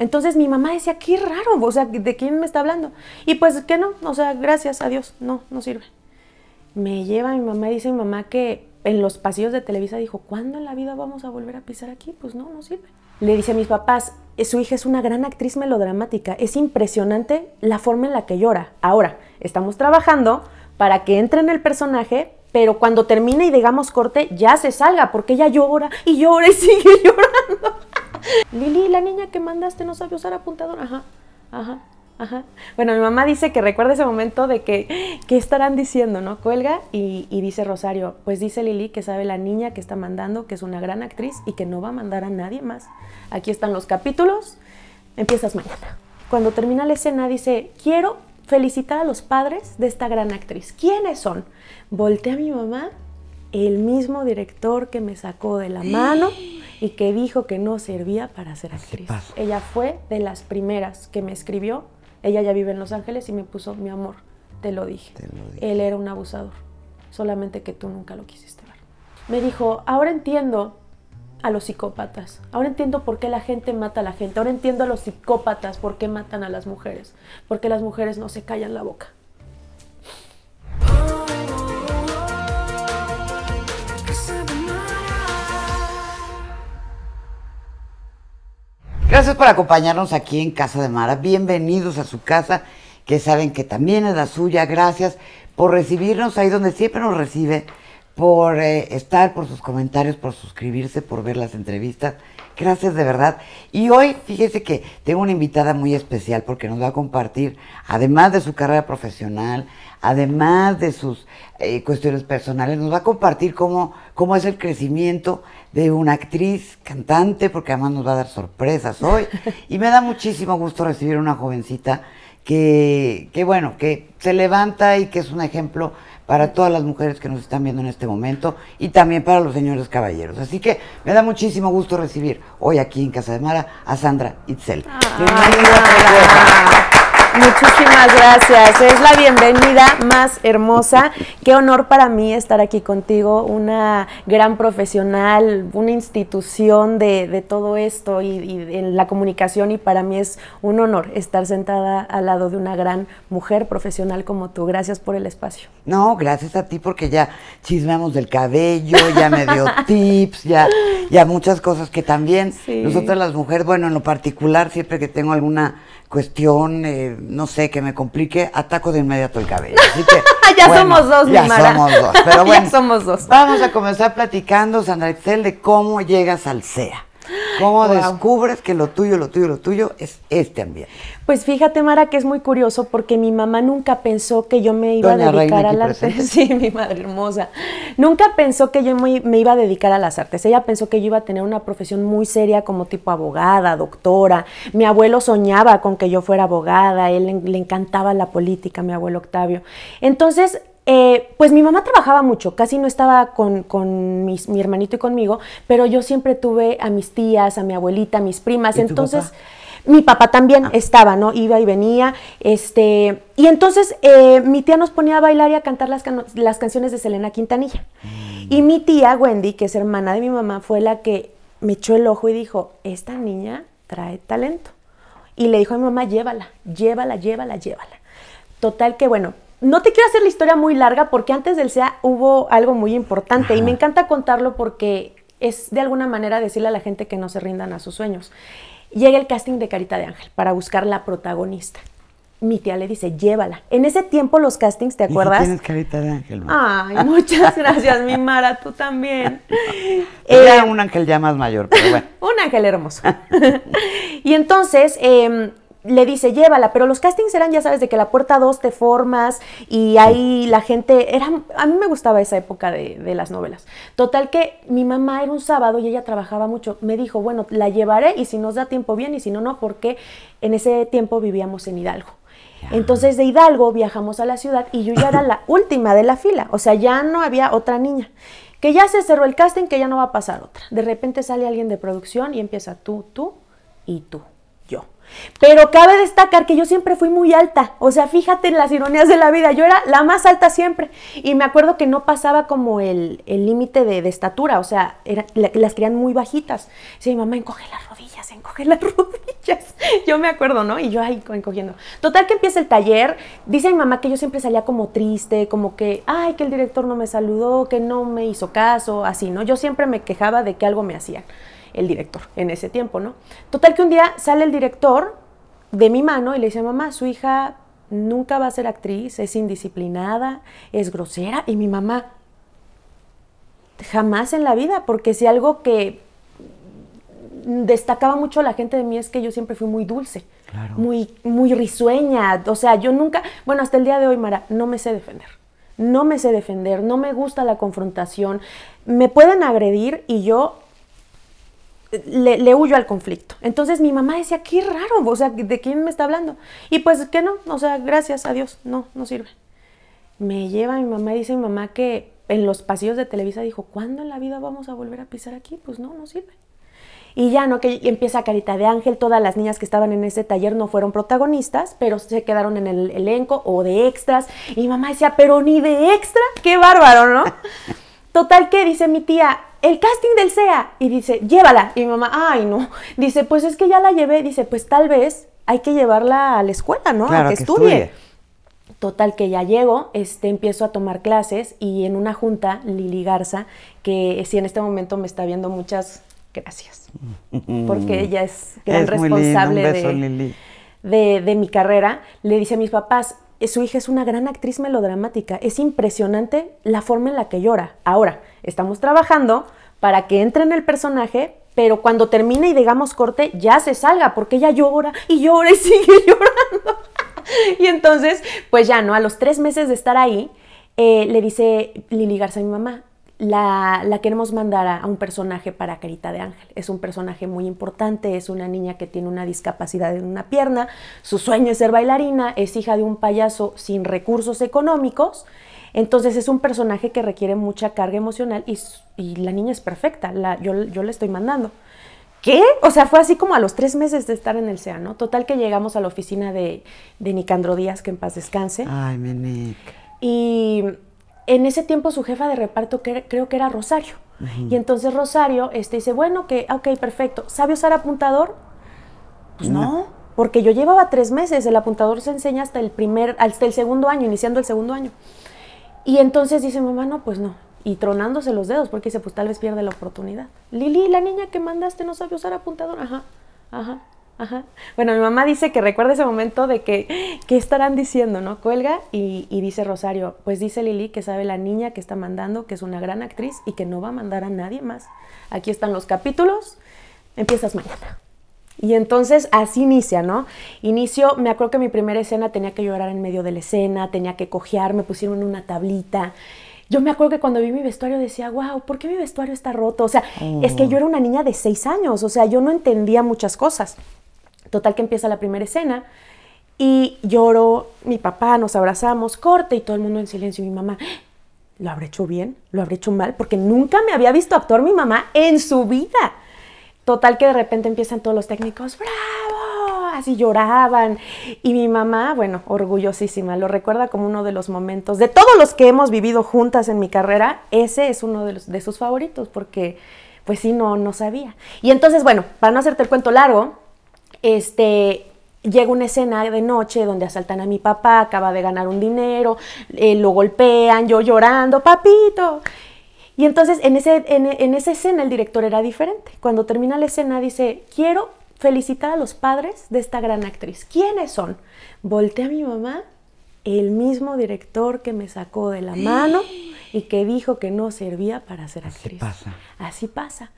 Entonces mi mamá decía, qué raro, o sea, ¿de quién me está hablando? Y pues que no, o sea, gracias a Dios, no, no sirve. Me lleva mi mamá y dice mi mamá que en los pasillos de Televisa dijo, ¿cuándo en la vida vamos a volver a pisar aquí? Pues no, no sirve. Le dice a mis papás, "Eh, su hija es una gran actriz melodramática, es impresionante la forma en la que llora. Ahora, estamos trabajando para que entre en el personaje, pero cuando termine y digamos corte, ya se salga, porque ella llora y llora y sigue llorando. Lili, la niña que mandaste no sabe usar apuntador. Ajá, ajá, ajá. Bueno, mi mamá dice que recuerda ese momento de que, ¿qué estarán diciendo, no? Cuelga y, y dice Rosario, pues dice Lili que sabe la niña que está mandando, que es una gran actriz y que no va a mandar a nadie más. Aquí están los capítulos, empiezas mañana. Cuando termina la escena dice, quiero felicitar a los padres de esta gran actriz. ¿Quiénes son? Voltea a mi mamá, el mismo director que me sacó de la mano y que dijo que no servía para ser actriz. Ella fue de las primeras que me escribió. Ella ya vive en Los Ángeles y me puso, mi amor, te lo dije. Te lo dije. Él era un abusador, solamente que tú nunca lo quisiste ver. Me dijo, ahora entiendo a los psicópatas, ahora entiendo por qué la gente mata a la gente, ahora entiendo a los psicópatas por qué matan a las mujeres, porque las mujeres no se callan la boca. Gracias por acompañarnos aquí en Casa de Mara. Bienvenidos a su casa, que saben que también es la suya. Gracias por recibirnos ahí donde siempre nos recibe, por eh, estar, por sus comentarios, por suscribirse, por ver las entrevistas. Gracias de verdad. Y hoy, fíjese que tengo una invitada muy especial porque nos va a compartir, además de su carrera profesional, además de sus eh, cuestiones personales, nos va a compartir cómo, cómo es el crecimiento de una actriz, cantante, porque además nos va a dar sorpresas hoy. Y me da muchísimo gusto recibir a una jovencita que, que, bueno, que se levanta y que es un ejemplo para todas las mujeres que nos están viendo en este momento y también para los señores caballeros. Así que me da muchísimo gusto recibir hoy aquí en Casa de Mara a Sandra Itzel. Bienvenida, preciosa. Muchísimas gracias. Es la bienvenida más hermosa. Qué honor para mí estar aquí contigo, una gran profesional, una institución de, de todo esto y, y en la comunicación y para mí es un honor estar sentada al lado de una gran mujer profesional como tú. Gracias por el espacio. No, gracias a ti porque ya chismeamos del cabello, ya me dio tips, ya, ya muchas cosas que también Sí. nosotras las mujeres, bueno, en lo particular, siempre que tengo alguna cuestión, eh, no sé, que me complique, ataco de inmediato el cabello. Así que, Ya bueno, somos dos, mi ya Mara. somos dos. Pero Ya bueno, somos dos. Vamos a comenzar platicando, Sandra Excel, de cómo llegas al CEA. ¿Cómo Wow. descubres que lo tuyo, lo tuyo, lo tuyo es este ambiente? Pues fíjate, Mara, que es muy curioso porque mi mamá nunca pensó que yo me iba Doña a dedicar Reina al aquí arte. presente. Sí, mi madre hermosa. Nunca pensó que yo me, me iba a dedicar a las artes. Ella pensó que yo iba a tener una profesión muy seria como tipo abogada, doctora. Mi abuelo soñaba con que yo fuera abogada, él le, le encantaba la política, mi abuelo Octavio. Entonces, eh, pues mi mamá trabajaba mucho, casi no estaba con, con mis- mi hermanito y conmigo, pero yo siempre tuve a mis tías, a mi abuelita, a mis primas. ¿Y tu Entonces, papá? mi papá también estaba, ¿no? Iba y venía. Este, y entonces eh, mi tía nos ponía a bailar y a cantar las, las canciones de Selena Quintanilla. Y mi tía Wendy, que es hermana de mi mamá, fue la que me echó el ojo y dijo, esta niña trae talento. Y le dijo a mi mamá, llévala, llévala, llévala, llévala. Total que bueno, no te quiero hacer la historia muy larga porque antes del SEA hubo algo muy importante y me encanta contarlo porque es de alguna manera decirle a la gente que no se rindan a sus sueños. Llega el casting de Carita de Ángel para buscar la protagonista. Mi tía le dice, llévala. En ese tiempo los castings, ¿te ¿Y si acuerdas? tienes carita de ángel? ma? Ay, muchas gracias, mi Mara, tú también. Era Eh, un ángel ya más mayor, pero bueno. un ángel hermoso. y entonces em, le dice, llévala, pero los castings eran, ya sabes, de que la puerta 2 te formas y ahí la gente, era, a mí me gustaba esa época de, de las novelas. Total que mi mamá era un sábado y ella trabajaba mucho. Me dijo, bueno, la llevaré y si nos da tiempo bien y si no, no, porque en ese tiempo vivíamos en Hidalgo. Entonces de Hidalgo viajamos a la ciudad y yo ya era la última de la fila, o sea, ya no había otra niña. Que ya se cerró el casting, que ya no va a pasar otra. De repente sale alguien de producción y empieza tú, tú y tú. Pero cabe destacar que yo siempre fui muy alta, o sea, fíjate en las ironías de la vida, yo era la más alta siempre. Y me acuerdo que no pasaba como el el límite de, de estatura, o sea, era- la- las querían muy bajitas. Mi mamá, encoge las rodillas, encoge las rodillas. Yo me acuerdo, ¿no? Y yo ahí encogiendo. Total que empieza el taller. Dice mi mamá que yo siempre salía como triste, como que, ay, que el director no me saludó, que no me hizo caso, así, ¿no? Yo siempre me quejaba de que algo me hacían el director en ese tiempo, ¿no? Total que un día sale el director de mi mano y le dice, mamá, su hija nunca va a ser actriz, es indisciplinada, es grosera. Y mi mamá, jamás en la vida, porque si algo que destacaba mucho la gente de mí es que yo siempre fui muy dulce, muy, muy risueña. O sea, yo nunca, bueno, hasta el día de hoy, Mara, no me sé defender. No me sé defender, no me gusta la confrontación. Me pueden agredir y yo le, huyo al conflicto. Entonces mi mamá decía, qué raro, o sea, ¿de quién me está hablando? Y pues que no, o sea, gracias a Dios, no, no sirve. Me lleva mi mamá dice mi mamá que en los pasillos de Televisa dijo, ¿cuándo en la vida vamos a volver a pisar aquí? Pues no, no sirve. Y ya no, que empieza Carita de Ángel, todas las niñas que estaban en ese taller no fueron protagonistas, pero se quedaron en el elenco o de extras. Y mi mamá decía, pero ni de extra, qué bárbaro, ¿no? Total que dice mi tía, el casting del SEA. Y dice, llévala. Y mi mamá, ay, no. Dice, pues es que ya la llevé. Dice, pues tal vez hay que llevarla a la escuela, ¿no? a que, estudie. Total que ya llego, este, empiezo a tomar clases y en una junta, Lili Garza, que si en este momento me está viendo, muchas gracias. Porque ella es gran responsable de, de, de mi carrera. Le dice a mis papás, su hija es una gran actriz melodramática. Es impresionante la forma en la que llora. Ahora, estamos trabajando para que entre en el personaje, pero cuando termine y digamos corte, ya se salga, porque ella llora y llora y sigue llorando. y entonces, pues ya, ¿no? A los tres meses de estar ahí, eh, le dice Lili Garza a mi mamá, la, queremos mandar a, un personaje para Carita de Ángel. Es un personaje muy importante, es una niña que tiene una discapacidad en una pierna, su sueño es ser bailarina, es hija de un payaso sin recursos económicos, entonces es un personaje que requiere mucha carga emocional y, la niña es perfecta, yo, yo le estoy mandando. ¿Qué? O sea, fue así como a los tres meses de estar en el SEA, ¿no? Total que llegamos a la oficina de, de Nicandro Díaz, que en paz descanse. Ay, mi Y en ese tiempo su jefa de reparto creo que era Rosario. Y entonces Rosario este, dice, bueno, que, ok, perfecto. ¿Sabe usar apuntador? Pues no. porque yo llevaba tres meses. El apuntador se enseña hasta el primer, hasta el segundo año, iniciando el segundo año. Y entonces dice, mamá, no, pues no. Y tronándose los dedos, porque dice, pues tal vez pierde la oportunidad. Lili, la niña que mandaste no sabe usar apuntador. Ajá, ajá. Ajá. Bueno, mi mamá dice que recuerda ese momento de que, ¿qué estarán diciendo, no? Cuelga y, dice Rosario, pues dice Lili que sabe la niña que está mandando, que es una gran actriz y que no va a mandar a nadie más. Aquí están los capítulos, empiezas mañana. Y entonces así inicia, ¿no? Inicio, me acuerdo que mi primera escena tenía que llorar en medio de la escena, tenía que cojear, me pusieron una tablita. Yo me acuerdo que cuando vi mi vestuario decía, wow, ¿por qué mi vestuario está roto? O sea, es que yo era una niña de seis años, o sea, yo no entendía muchas cosas. Total que empieza la primera escena y lloro, mi papá, nos abrazamos, corte y todo el mundo en silencio. Y mi mamá, ¿lo habré hecho bien? ¿Lo habré hecho mal? Porque nunca me había visto actuar mi mamá en su vida. Total que de repente empiezan todos los técnicos, ¡bravo! Así lloraban. Y mi mamá, bueno, orgullosísima, lo recuerda como uno de los momentos, de todos los que hemos vivido juntas en mi carrera, ese es uno de, los, de sus favoritos, porque pues sí, no, no sabía. Y entonces, bueno, para no hacerte el cuento largo, este, llega una escena de noche donde asaltan a mi papá, acaba de ganar un dinero, eh, lo golpean, yo llorando, papito. Y entonces en, ese, en, esa escena el director era diferente. Cuando termina la escena dice, quiero felicitar a los padres de esta gran actriz. ¿Quiénes son? Voltea a mi mamá, el mismo director que me sacó de la mano y que dijo que no servía para ser actriz. Así pasa. Así pasa.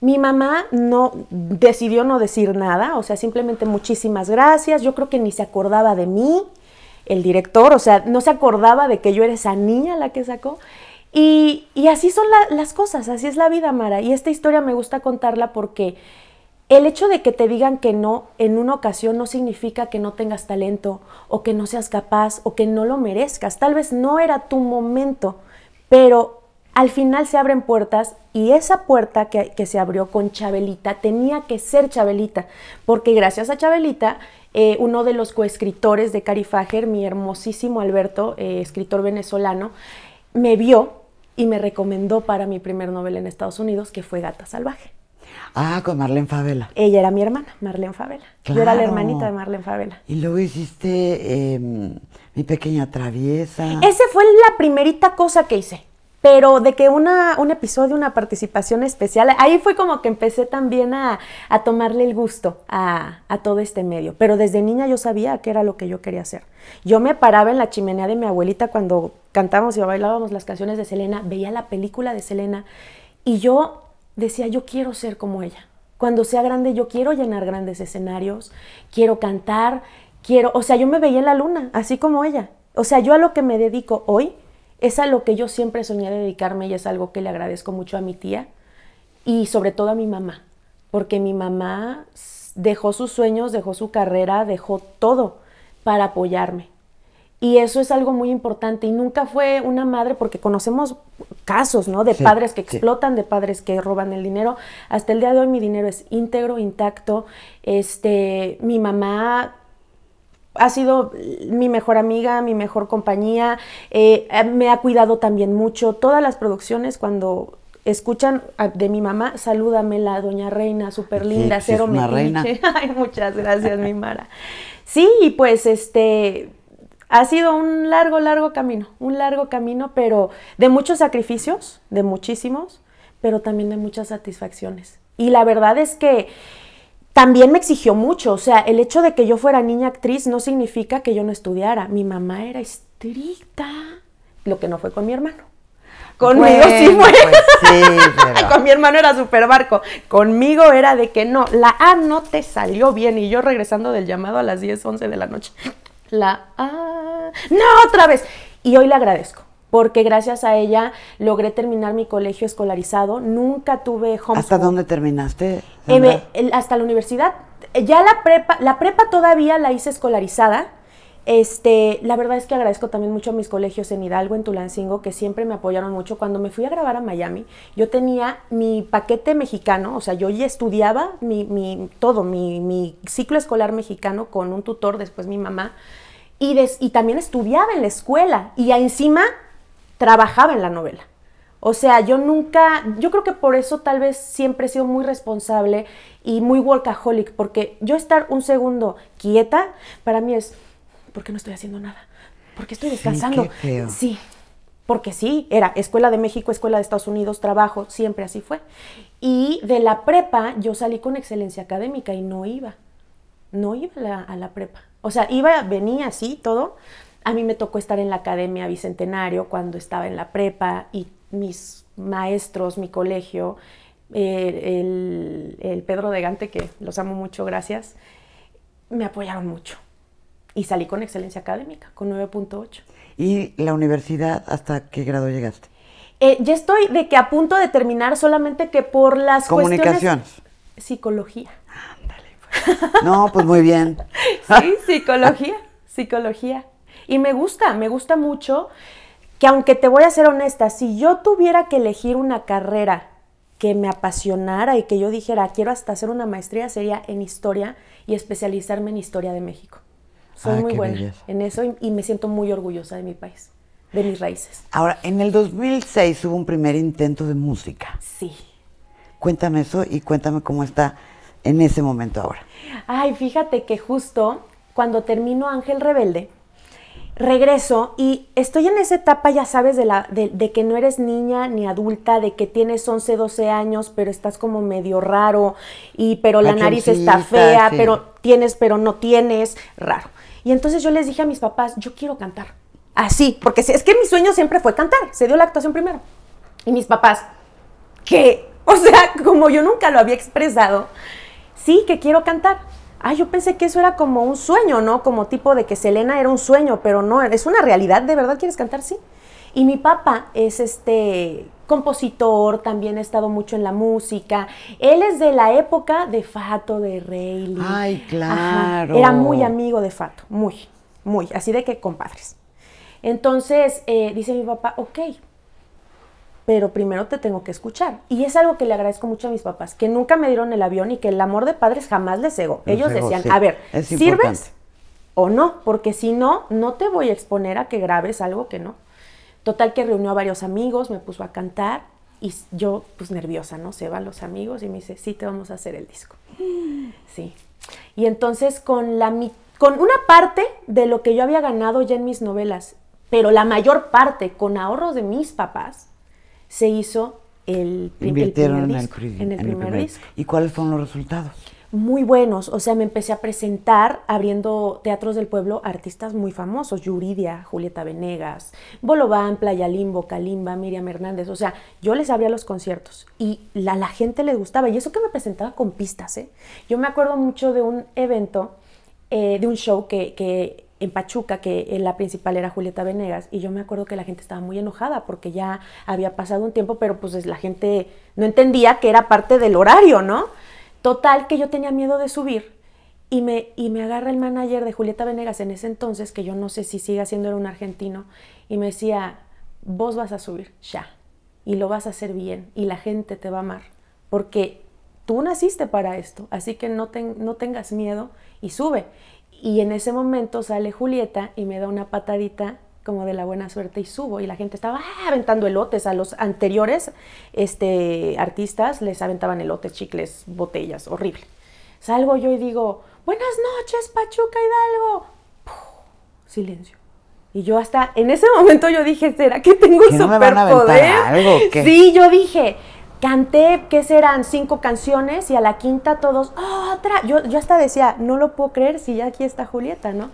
Mi mamá no decidió no decir nada, o sea, simplemente muchísimas gracias. Yo creo que ni se acordaba de mí, el director, o sea, no se acordaba de que yo era esa niña la que sacó. Y, así son las cosas, así es la vida, Mara. Y esta historia me gusta contarla porque el hecho de que te digan que no en una ocasión no significa que no tengas talento o que no seas capaz o que no lo merezcas. Tal vez no era tu momento, pero al final se abren puertas y esa puerta que, se abrió con Chabelita tenía que ser Chabelita, porque gracias a Chabelita, eh, uno de los coescritores de Cari Fager, mi hermosísimo Alberto, eh, escritor venezolano, me vio y me recomendó para mi primer novela en Estados Unidos, que fue Gata Salvaje. Ah, con Marlene Favela. Ella era mi hermana, Marlene Favela. Yo era la hermanita de Marlene Favela. Y luego hiciste em, Mi Pequeña Traviesa. Ese fue la primerita cosa que hice. Pero de que una, un episodio, una participación especial, ahí fue como que empecé también a, a tomarle el gusto a, a todo este medio. Pero desde niña yo sabía que era lo que yo quería hacer. Yo me paraba en la chimenea de mi abuelita cuando cantábamos y bailábamos las canciones de Selena, veía la película de Selena y yo decía, yo quiero ser como ella. Cuando sea grande yo quiero llenar grandes escenarios, quiero cantar, quiero, o sea, yo me veía en la luna, así como ella. O sea, yo a lo que me dedico hoy es a lo que yo siempre soñé dedicarme y es algo que le agradezco mucho a mi tía y sobre todo a mi mamá, porque mi mamá dejó sus sueños, dejó su carrera, dejó todo para apoyarme. Y eso es algo muy importante y nunca fue una madre, porque conocemos casos, ¿no? De Sí, padres que sí. explotan, de padres que roban el dinero. Hasta el día de hoy mi dinero es íntegro, intacto. Este, mi mamá ha sido mi mejor amiga, mi mejor compañía, eh, eh, me ha cuidado también mucho. Todas las producciones cuando escuchan a- de mi mamá, salúdame la doña reina, súper linda, Sí, cero metiche. Ay, muchas gracias, mi Mara. Sí, y pues este ha sido un largo, largo camino, un largo camino, pero de muchos sacrificios, de muchísimos, pero también de muchas satisfacciones. Y la verdad es que también me exigió mucho, o sea, el hecho de que yo fuera niña actriz no significa que yo no estudiara. Mi mamá era estricta, lo que no fue con mi hermano. Conmigo sí fue. pues sí, pero- con mi hermano era super barco. Conmigo era de que no, la A no te salió bien. Y yo regresando del llamado a las 10, 11 de la noche. La A. No, otra vez. Y hoy le agradezco. Porque gracias a ella logré terminar mi colegio escolarizado. Nunca tuve homeschool. ¿Hasta dónde terminaste? Eh, hasta la universidad. Ya la prepa, la prepa todavía la hice escolarizada. Este, la verdad es que agradezco también mucho a mis colegios en Hidalgo, en Tulancingo, que siempre me apoyaron mucho. Cuando me fui a grabar a Miami, yo tenía mi paquete mexicano, o sea, yo ya estudiaba mi, mi- todo, mi, mi ciclo escolar mexicano con un tutor, después mi mamá, y, des- y también estudiaba en la escuela, y encima trabajaba en la novela. O sea, yo nunca, yo creo que por eso tal vez siempre he sido muy responsable y muy workaholic, porque yo estar un segundo quieta, para mí es, ¿por qué no estoy haciendo nada? ¿Por qué estoy descansando? qué feo. Sí, porque sí, era Escuela de México, Escuela de Estados Unidos, trabajo, siempre así fue. Y de la prepa yo salí con excelencia académica y no iba, no iba a la, a la prepa. O sea, iba, venía así, todo. A mí me tocó estar en la Academia Bicentenario cuando estaba en la prepa y mis maestros, mi colegio, eh, el, el Pedro de Gante, que los amo mucho, gracias, me apoyaron mucho. Y salí con excelencia académica, con 9.8. ¿Y la universidad hasta qué grado llegaste? Eh, ya estoy de que a punto de terminar, solamente que por las cuestiones... Psicología. No, pues muy bien. Sí, psicología, psicología. Y me gusta, me gusta mucho que aunque te voy a ser honesta, si yo tuviera que elegir una carrera que me apasionara y que yo dijera, quiero hasta hacer una maestría, sería en historia y especializarme en historia de México. Soy Ay, muy buena belleza. en eso y, y me siento muy orgullosa de mi país, de mis raíces. Ahora, en el 2006 hubo un primer intento de música. Sí. Cuéntame eso y cuéntame cómo está en ese momento ahora. Ay, fíjate que justo cuando termino Ángel Rebelde, regreso y estoy en esa etapa, ya sabes, de, la, de, de que no eres niña ni adulta, de que tienes 11, 12 años, pero estás como medio raro, y pero la nariz está fea, sí. pero tienes, pero no tienes, raro. Y entonces yo les dije a mis papás, yo quiero cantar. Así, porque es que mi sueño siempre fue cantar, se dio la actuación primero. Y mis papás, ¿qué? O sea, como yo nunca lo había expresado, sí, que quiero cantar. Ah, yo pensé que eso era como un sueño, ¿no? Como tipo de que Selena era un sueño, pero no, es una realidad, ¿de verdad quieres cantar? Sí. Y mi papá es este compositor, también ha estado mucho en la música. Él es de la época de Fato, de Rayleigh. Ay, Ajá. claro. Era muy amigo de Fato, muy, muy, así de que compadres. Entonces, eh, dice mi papá, ok, pero primero te tengo que escuchar. Y es algo que le agradezco mucho a mis papás, que nunca me dieron el avión y que el amor de padres jamás les cegó. Ellos decían, sí. a ver, Es ¿sirves importante. o no? Porque si no, no te voy a exponer a que grabes algo que no. Total que reunió a varios amigos, me puso a cantar Y yo, pues nerviosa, ¿no? Se van los amigos y me dice, sí, te vamos a hacer el disco. Sí. Y entonces con, la, con una parte de lo que yo había ganado ya en mis novelas, pero la mayor parte con ahorros de mis papás, se hizo el, Invirtieron primer disco, en el, primer, disco. ¿Y cuáles fueron los resultados? Muy buenos, o sea, me empecé a presentar abriendo teatros del pueblo artistas muy famosos, Yuridia, Julieta Venegas, Bolobán, Playa Limbo, Kalimba, Miriam Hernández, o sea, yo les abría los conciertos y la, la gente le gustaba y eso que me presentaba con pistas, ¿eh? Yo me acuerdo mucho de un evento, eh, de un show que, que en Pachuca, que la principal era Julieta Venegas, y yo me acuerdo que la gente estaba muy enojada porque ya había pasado un tiempo, pero pues la gente no entendía que era parte del horario, ¿no? Total, que yo tenía miedo de subir y me, y me agarra el manager de Julieta Venegas en ese entonces, que yo no sé si sigue siendo era un argentino, y me decía, vos vas a subir, ya, y lo vas a hacer bien, y la gente te va a amar, porque tú naciste para esto, así que no, no tengas miedo y sube. Y en ese momento sale Julieta y me da una patadita como de la buena suerte y subo y la gente estaba ah, aventando elotes a los anteriores este, artistas les aventaban elotes, chicles, botellas, horrible. Salgo yo y digo, buenas noches Pachuca Hidalgo. silencio. Y yo hasta en ese momento yo dije, ¿será que tengo un superpoder? Sí, yo dije, Canté, ¿qué serán? Cinco canciones y a la quinta todos, otra. Yo, yo hasta decía, no lo puedo creer si ya aquí está Julieta, ¿no?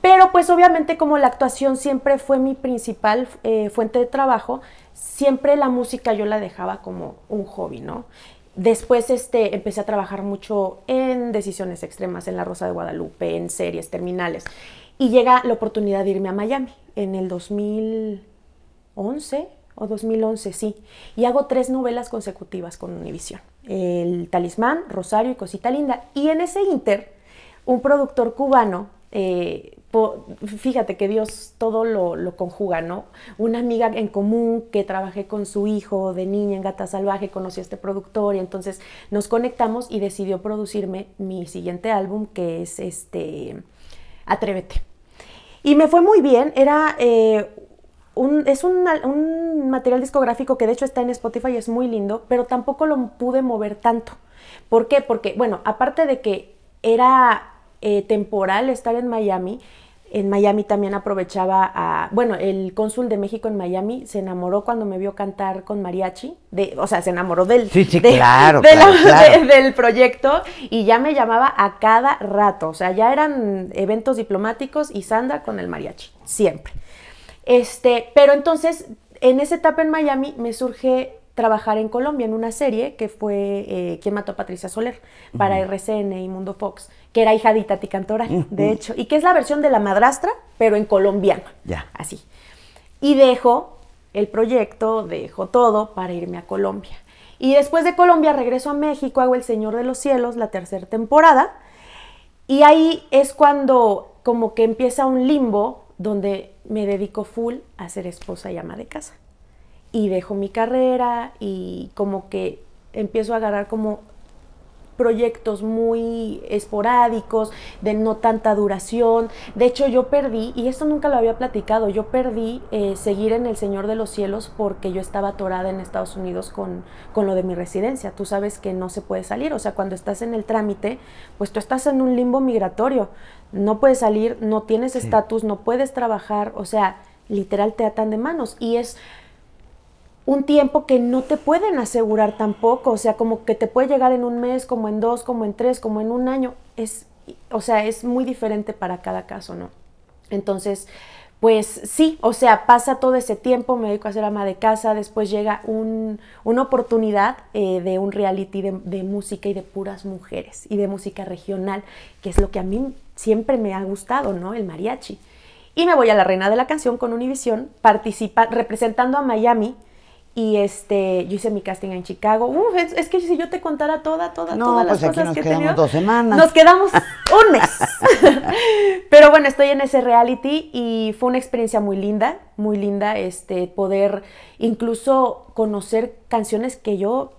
Pero pues obviamente como la actuación siempre fue mi principal eh, fuente de trabajo, siempre la música yo la dejaba como un hobby, ¿no? Después este, empecé a trabajar mucho en decisiones extremas, en La Rosa de Guadalupe, en series terminales. Y llega la oportunidad de irme a Miami en el 2011, o 2011, sí. Y hago tres novelas consecutivas con Univision. El Talismán, Rosario y Cosita Linda. Y en ese inter, un productor cubano, eh, fíjate que Dios todo lo, conjuga, ¿no? Una amiga en común que trabajé con su hijo de niña en Gata Salvaje, conoció a este productor y entonces nos conectamos y decidió producirme mi siguiente álbum que es este Atrévete. Y me fue muy bien, era eh, es un, material discográfico que de hecho está en Spotify y es muy lindo, pero tampoco lo pude mover tanto. ¿Por qué? Porque, bueno, aparte de que era eh, temporal estar en Miami, en Miami también aprovechaba a, bueno, el cónsul de México en Miami se enamoró cuando me vio cantar con mariachi, de, o sea, se enamoró del, del proyecto y ya me llamaba a cada rato, o sea, ya eran eventos diplomáticos y Sandra con el mariachi, siempre. Este, pero entonces, en esa etapa en Miami me surge trabajar en Colombia en una serie que fue eh, ¿Quién mató a Patricia Soler? para RCN y Mundo Fox, que era hija de Itati Cantoral, de hecho, y que es la versión de la madrastra, pero en colombiano. Ya. Así. Y dejo el proyecto, dejo todo para irme a Colombia. Y después de Colombia regreso a México, hago El Señor de los Cielos, la tercera temporada, y ahí es cuando como que empieza un limbo donde me dedico full a ser esposa y ama de casa. Y dejo mi carrera y como que empiezo a agarrar como proyectos muy esporádicos, de no tanta duración. De hecho, yo perdí, y esto nunca lo había platicado, yo perdí eh, seguir en El Señor de los Cielos porque yo estaba atorada en Estados Unidos con, con, lo de mi residencia. Tú sabes que no se puede salir, o sea, cuando estás en el trámite, pues tú estás en un limbo migratorio no puedes salir, no tienes estatus, no puedes trabajar, o sea, literal te atan de manos. Y es un tiempo que no te pueden asegurar tampoco, o sea, como que te puede llegar en un mes, como en dos, como en tres, como en un año, es, o sea, es muy diferente para cada caso, ¿no? Entonces, pues sí, o sea, pasa todo ese tiempo, me dedico a ser ama de casa, después llega una oportunidad eh, de un reality de, música y de puras mujeres y de música regional, que es lo que a mí siempre me ha gustado, ¿no? El mariachi. Y me voy a la Reina de la Canción con Univision, participa, representando a Miami y este, yo hice mi casting en Chicago. Uf, es, que si yo te contara toda, toda, todas las pues cosas nos que quedamos dos semanas. Nos quedamos un mes. Pero bueno, estoy en ese reality y fue una experiencia muy linda, muy linda, este, poder incluso conocer canciones que yo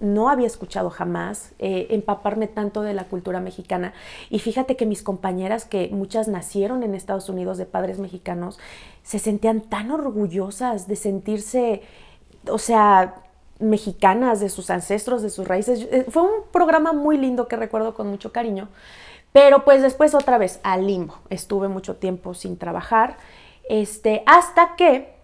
no había escuchado jamás, eh, empaparme tanto de la cultura mexicana. Y fíjate que mis compañeras, que muchas nacieron en Estados Unidos de padres mexicanos, se sentían tan orgullosas de sentirse o sea, mexicanas, de sus ancestros, de sus raíces. Eh, fue un programa muy lindo que recuerdo con mucho cariño. Pero pues después otra vez al limbo. Estuve mucho tiempo sin trabajar. Este, hasta que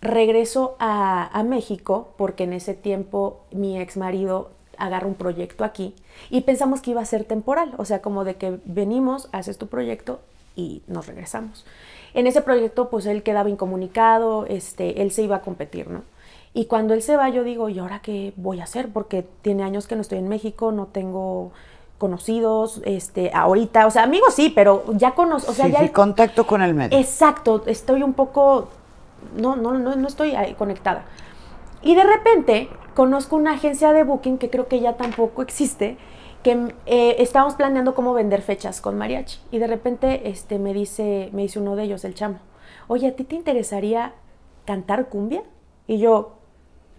regreso a, México, porque en ese tiempo mi ex marido agarra un proyecto aquí y pensamos que iba a ser temporal, o sea, como de que venimos, haces tu proyecto y nos regresamos. En ese proyecto, pues él quedaba incomunicado, este, él se iba a competir, ¿no? Y cuando él se va, yo digo, ¿y ahora qué voy a hacer? Porque tiene años que no estoy en México, no tengo conocidos, este, ahorita, o sea, amigos sí, pero ya conozco, o sea, ya el contacto con el medio. Exacto, estoy un poco, no, no, no, no estoy conectada. Y de repente conozco una agencia de booking que creo que ya tampoco existe, que eh, estábamos planeando cómo vender fechas con mariachi. Y de repente este, me, dice, me dice uno de ellos, el chamo, oye, ¿a ti te interesaría cantar cumbia? Y yo,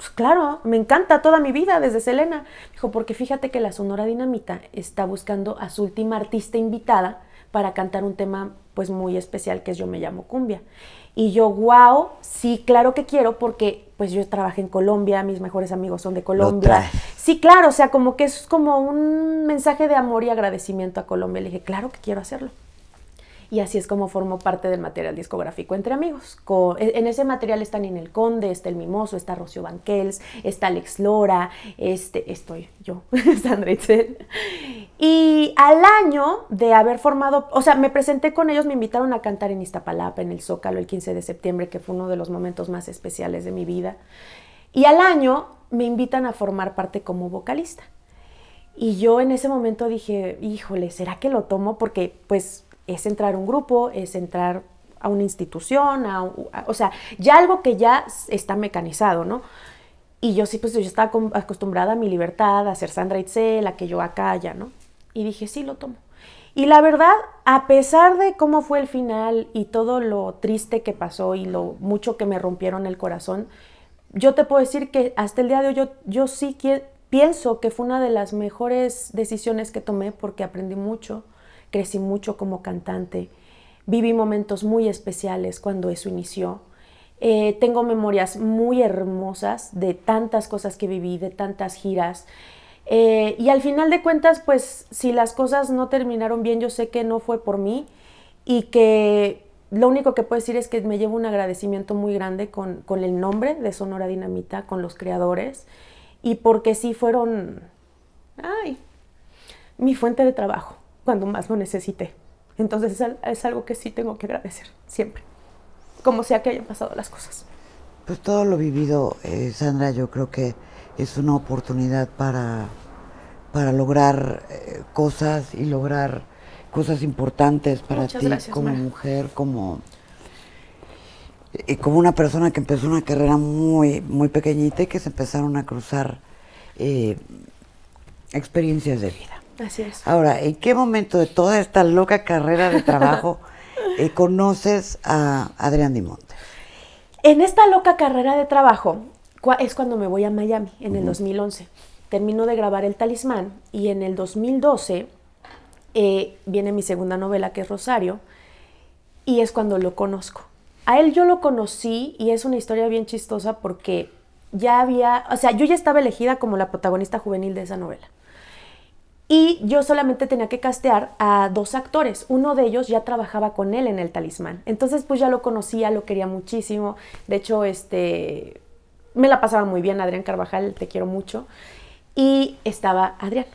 pues claro, me encanta toda mi vida desde Selena. Dijo, porque fíjate que la Sonora Dinamita está buscando a su última artista invitada para cantar un tema pues muy especial que es Yo me llamo cumbia. Y yo, wow, sí, claro que quiero porque pues yo trabajé en Colombia, mis mejores amigos son de Colombia. Sí, claro, o sea, como que es como un mensaje de amor y agradecimiento a Colombia. Le dije, claro que quiero hacerlo. Y así es como formó parte del material discográfico Entre Amigos. E, en ese material está Ninel Conde, está El Mimoso, está Rocío Banquels, está Alex Lora, este, estoy yo, Sandra Itzel. Y al año de haber formado, o sea, me presenté con ellos, me invitaron a cantar en Iztapalapa, en el Zócalo, el 15 de septiembre, que fue uno de los momentos más especiales de mi vida. Y al año me invitan a formar parte como vocalista. Y yo en ese momento dije, híjole, ¿será que lo tomo? Porque pues es entrar a un grupo, es entrar a una institución, o sea, ya algo que ya está mecanizado, ¿no? Y yo sí, pues yo estaba acostumbrada a mi libertad, a ser Sandra Itzel, a que yo acá, ya, ¿no? Y dije, sí, lo tomo. Y la verdad, a pesar de cómo fue el final y todo lo triste que pasó y lo mucho que me rompieron el corazón, yo te puedo decir que hasta el día de hoy yo, yo sí pienso que fue una de las mejores decisiones que tomé porque aprendí mucho, crecí mucho como cantante, viví momentos muy especiales cuando eso inició. Eh, tengo memorias muy hermosas de tantas cosas que viví, de tantas giras. Eh, y al final de cuentas, pues si las cosas no terminaron bien, yo sé que no fue por mí y que lo único que puedo decir es que me llevo un agradecimiento muy grande con, con el nombre de Sonora Dinamita, con los creadores y porque sí fueron, ay, mi fuente de trabajo cuando más lo necesité. Entonces es, algo que sí tengo que agradecer, siempre, como sea que hayan pasado las cosas. Pues todo lo vivido, eh, Sandra, yo creo que es una oportunidad para, para lograr eh, cosas y lograr cosas importantes para ti como mujer, como, y como una persona que empezó una carrera muy, muy pequeñita y que se empezaron a cruzar eh, experiencias de vida. Así es. Ahora, ¿en qué momento de toda esta loca carrera de trabajo eh, conoces a Adrián Dimonte? En esta loca carrera de trabajo es cuando me voy a Miami, en el 2011. Termino de grabar El Talismán y en el 2012 eh, viene mi segunda novela, que es Rosario, y es cuando lo conozco. A él yo lo conocí y es una historia bien chistosa porque ya había, o sea, yo ya estaba elegida como la protagonista juvenil de esa novela. Y yo solamente tenía que castear a dos actores. Uno de ellos ya trabajaba con él en el talismán. Entonces, pues ya lo conocía, lo quería muchísimo. De hecho, este, me la pasaba muy bien, Adrián Carvajal, te quiero mucho. Y estaba Adrián,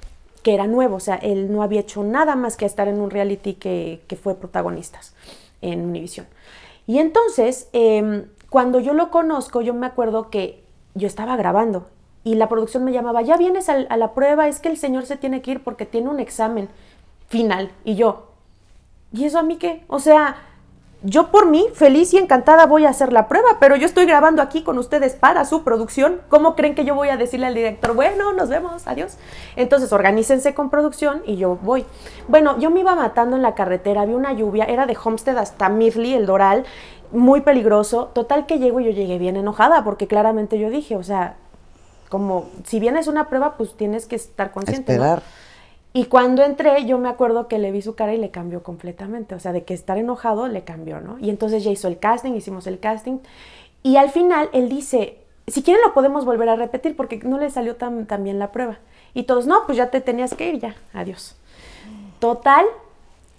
que era nuevo, o sea, él no había hecho nada más que estar en un reality que, fue protagonistas en Univision. Y entonces, em, cuando yo lo conozco, yo me acuerdo que yo estaba grabando y la producción me llamaba, ya vienes a, la prueba, es que el señor se tiene que ir porque tiene un examen final. Y yo, ¿y eso a mí qué? O sea, yo por mí, feliz y encantada voy a hacer la prueba, pero yo estoy grabando aquí con ustedes para su producción. ¿Cómo creen que yo voy a decirle al director, bueno, nos vemos, adiós? Entonces, organícense con producción y yo voy. Bueno, yo me iba matando en la carretera, había una lluvia, era de Homestead hasta Midley, el Doral, muy peligroso. Total que llego y yo llegué bien enojada porque claramente yo dije, o sea, como si vienes una prueba, pues tienes que estar consciente. Esperar. Y cuando entré, yo me acuerdo que le vi su cara y le cambió completamente. O sea, de que estar enojado le cambió, ¿no? Y entonces ya hizo el casting, hicimos el casting. Y al final él dice, si quieren lo podemos volver a repetir porque no le salió tan, tan bien la prueba. Y todos, no, pues ya te tenías que ir, ya, adiós. Total,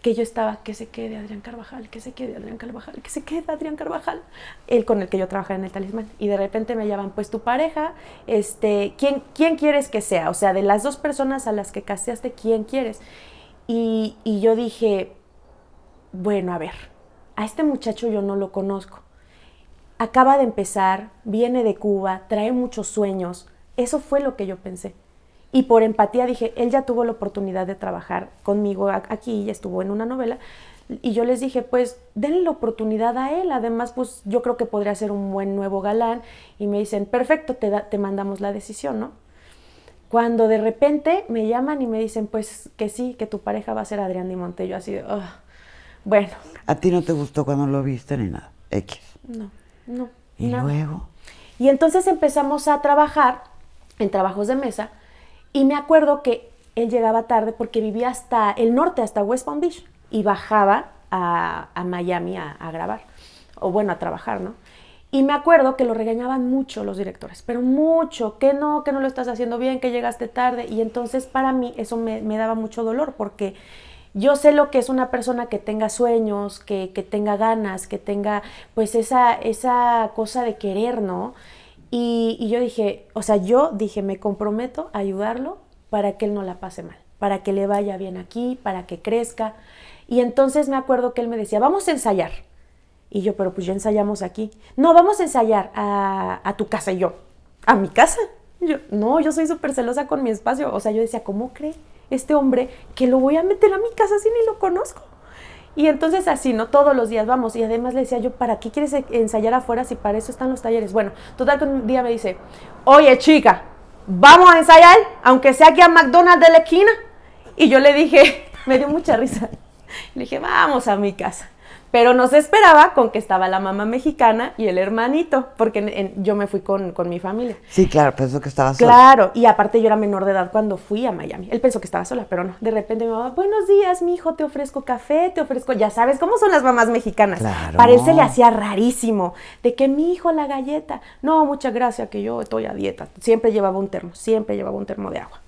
que yo estaba, que se quede Adrián Carvajal, que se quede Adrián Carvajal, que se quede Adrián Carvajal, el con el que yo trabajaba en el talismán. Y de repente me llaman, pues tu pareja, este, ¿quién, ¿quién quieres que sea? O sea, de las dos personas a las que casteaste, ¿quién quieres? Y, y yo dije, bueno, a ver, a este muchacho yo no lo conozco. Acaba de empezar, viene de Cuba, trae muchos sueños. Eso fue lo que yo pensé. Y por empatía dije, él ya tuvo la oportunidad de trabajar conmigo aquí, ya estuvo en una novela. Y yo les dije, pues denle la oportunidad a él. Además, pues yo creo que podría ser un buen nuevo galán. Y me dicen, perfecto, te, te mandamos la decisión, ¿no? Cuando de repente me llaman y me dicen, pues que sí, que tu pareja va a ser Adrián Di Montello, así de, bueno. ¿A ti no te gustó cuando lo viste ni nada? X. No, no. ¿Y luego? Y entonces empezamos a trabajar en trabajos de mesa y me acuerdo que él llegaba tarde porque vivía hasta el norte, hasta West Palm Beach, y bajaba a, Miami a, grabar, o bueno, a trabajar, ¿no? Y me acuerdo que lo regañaban mucho los directores, pero mucho, que no, que no lo estás haciendo bien, que llegaste tarde. Y entonces para mí eso me, daba mucho dolor porque yo sé lo que es una persona que tenga sueños, que, tenga ganas, que tenga pues esa, esa cosa de querer, ¿no? Y, yo dije, o sea, yo dije, me comprometo a ayudarlo para que él no la pase mal, para que le vaya bien aquí, para que crezca. Y entonces me acuerdo que él me decía, vamos a ensayar. Y yo, pero pues ya ensayamos aquí. No, vamos a ensayar a, tu casa. Y yo, ¿a mi casa? yo, no, yo soy súper celosa con mi espacio. O sea, yo decía, ¿cómo cree este hombre que lo voy a meter a mi casa si ni lo conozco? Y entonces así, ¿no? Todos los días vamos. Y además le decía yo, ¿para qué quieres ensayar afuera si para eso están los talleres? Bueno, total que un día me dice, oye chica, vamos a ensayar, aunque sea aquí a McDonald's de la esquina. Y yo le dije, me dio mucha risa. Le dije, vamos a mi casa. Pero no se esperaba con que estaba la mamá mexicana y el hermanito, porque yo me fui con, mi familia. Sí, claro, pensó que estaba sola. Claro, y aparte yo era menor de edad cuando fui a Miami. Él pensó que estaba sola, pero no. De repente mi mamá, buenos días, mi hijo, te ofrezco café, te ofrezco, ya sabes cómo son las mamás mexicanas. Claro. Se le hacía rarísimo, de que mi hijo la galleta. No, muchas gracias, que yo estoy a dieta. Siempre llevaba un termo, siempre llevaba un termo de agua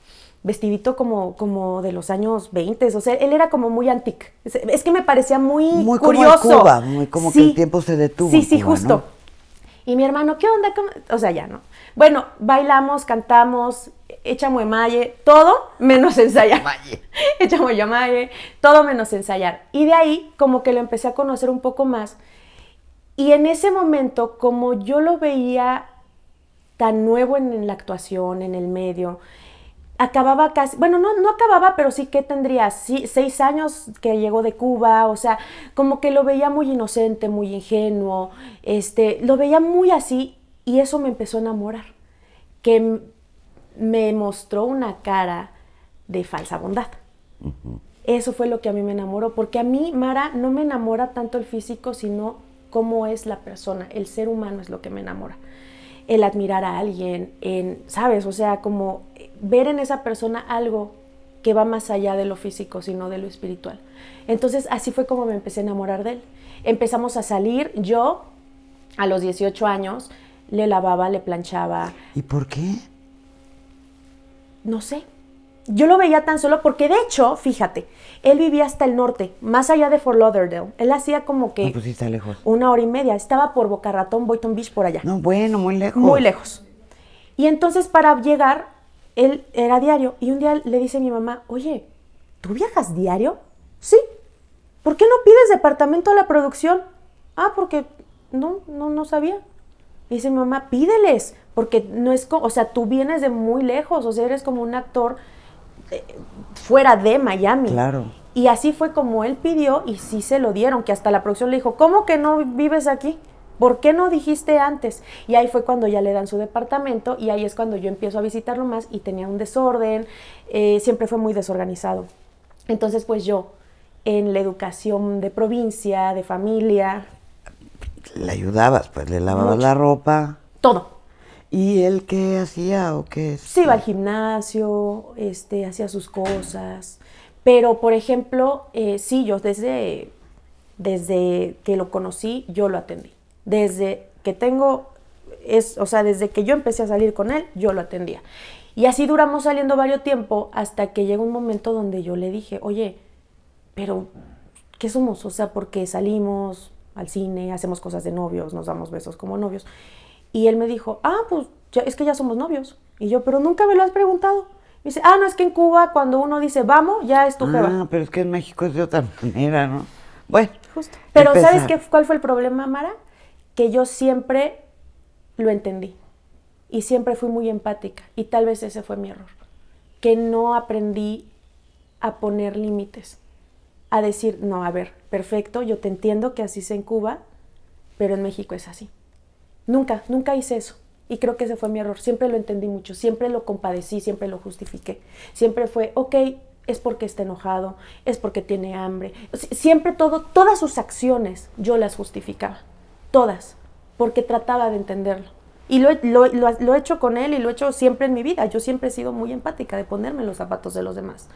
vestidito como, como de los años 20, o sea, él era como muy antique. Es, que me parecía muy, muy curioso. Como Cuba, muy como que el tiempo se detuvo. Sí, sí, justo. Y mi hermano, ¿qué onda? O sea, ya no. Bueno, bailamos, cantamos, echamos emalle, todo menos ensayar. echamos emalle, todo menos ensayar. Y de ahí como que lo empecé a conocer un poco más. Y en ese momento, como yo lo veía tan nuevo en la actuación, en el medio, acababa casi, bueno, no, no acababa, pero sí que tendría seis años que llegó de Cuba, o sea, como que lo veía muy inocente, muy ingenuo, este, lo veía muy así y eso me empezó a enamorar, que me mostró una cara de falsa bondad. Eso fue lo que a mí me enamoró, porque a mí, Mara, no me enamora tanto el físico, sino cómo es la persona, el ser humano es lo que me enamora. El admirar a alguien, en, ¿sabes? O sea, como ver en esa persona algo que va más allá de lo físico, sino de lo espiritual. Entonces así fue como me empecé a enamorar de él. Empezamos a salir, yo a los 18 años le lavaba, le planchaba. ¿Y por qué? No sé. Yo lo veía tan solo porque de hecho, fíjate, él vivía hasta el norte, más allá de Fort Lauderdale. Él hacía como que... No, pues sí está lejos. Una hora y media. Estaba por Boca Ratón, Boynton Beach, por allá. No, bueno, muy lejos. Muy lejos. Y entonces para llegar él era diario y un día le dice a mi mamá, oye, ¿tú viajas diario? Sí. ¿Por qué no pides departamento a la producción? Ah, porque no, no, no sabía. dice mi mamá, pídeles, porque no es, o sea, tú vienes de muy lejos, o sea, eres como un actor eh, fuera de Miami. Claro. Y así fue como él pidió y sí se lo dieron, que hasta la producción le dijo, ¿cómo que no vives aquí? ¿Por qué no dijiste antes? Y ahí fue cuando ya le dan su departamento y ahí es cuando yo empiezo a visitarlo más y tenía un desorden, eh, siempre fue muy desorganizado. Entonces pues yo en la educación de provincia, de familia. Le ayudabas, pues le lavabas la ropa. Todo. ¿Y él qué hacía o qué? Sí, iba al gimnasio, este, hacía sus cosas. Pero, por ejemplo, eh, sí, yo desde, desde que lo conocí, yo lo atendí desde que tengo es, o sea, desde que yo empecé a salir con él, yo lo atendía. Y así duramos saliendo varios tiempo hasta que llegó un momento donde yo le dije, oye, pero ¿qué somos? O sea, porque salimos al cine, hacemos cosas de novios, nos damos besos como novios. Y él me dijo, ah, pues es que ya somos novios. Y yo, pero nunca me lo has preguntado. Me dice, ah, no, es que en Cuba cuando uno dice vamos, ya es tu ah, pero es que en México es de otra manera, ¿no? Bueno. Justo. Pero ¿sabes qué, cuál fue el problema, Mara? Que yo siempre lo entendí. Y siempre fui muy empática. Y tal vez ese fue mi error. Que no aprendí a poner límites. A decir, no, a ver, perfecto, yo te entiendo que así es en Cuba, pero en México es así. Nunca, nunca hice eso. Y creo que ese fue mi error. Siempre lo entendí mucho, siempre lo compadecí, siempre lo justifiqué. Siempre fue, ok, es porque está enojado, es porque tiene hambre. Siempre todo, todas sus acciones yo las justificaba. Todas. Porque trataba de entenderlo. Y lo, he hecho con él y lo he hecho siempre en mi vida. Yo siempre he sido muy empática de ponerme los zapatos de los demás.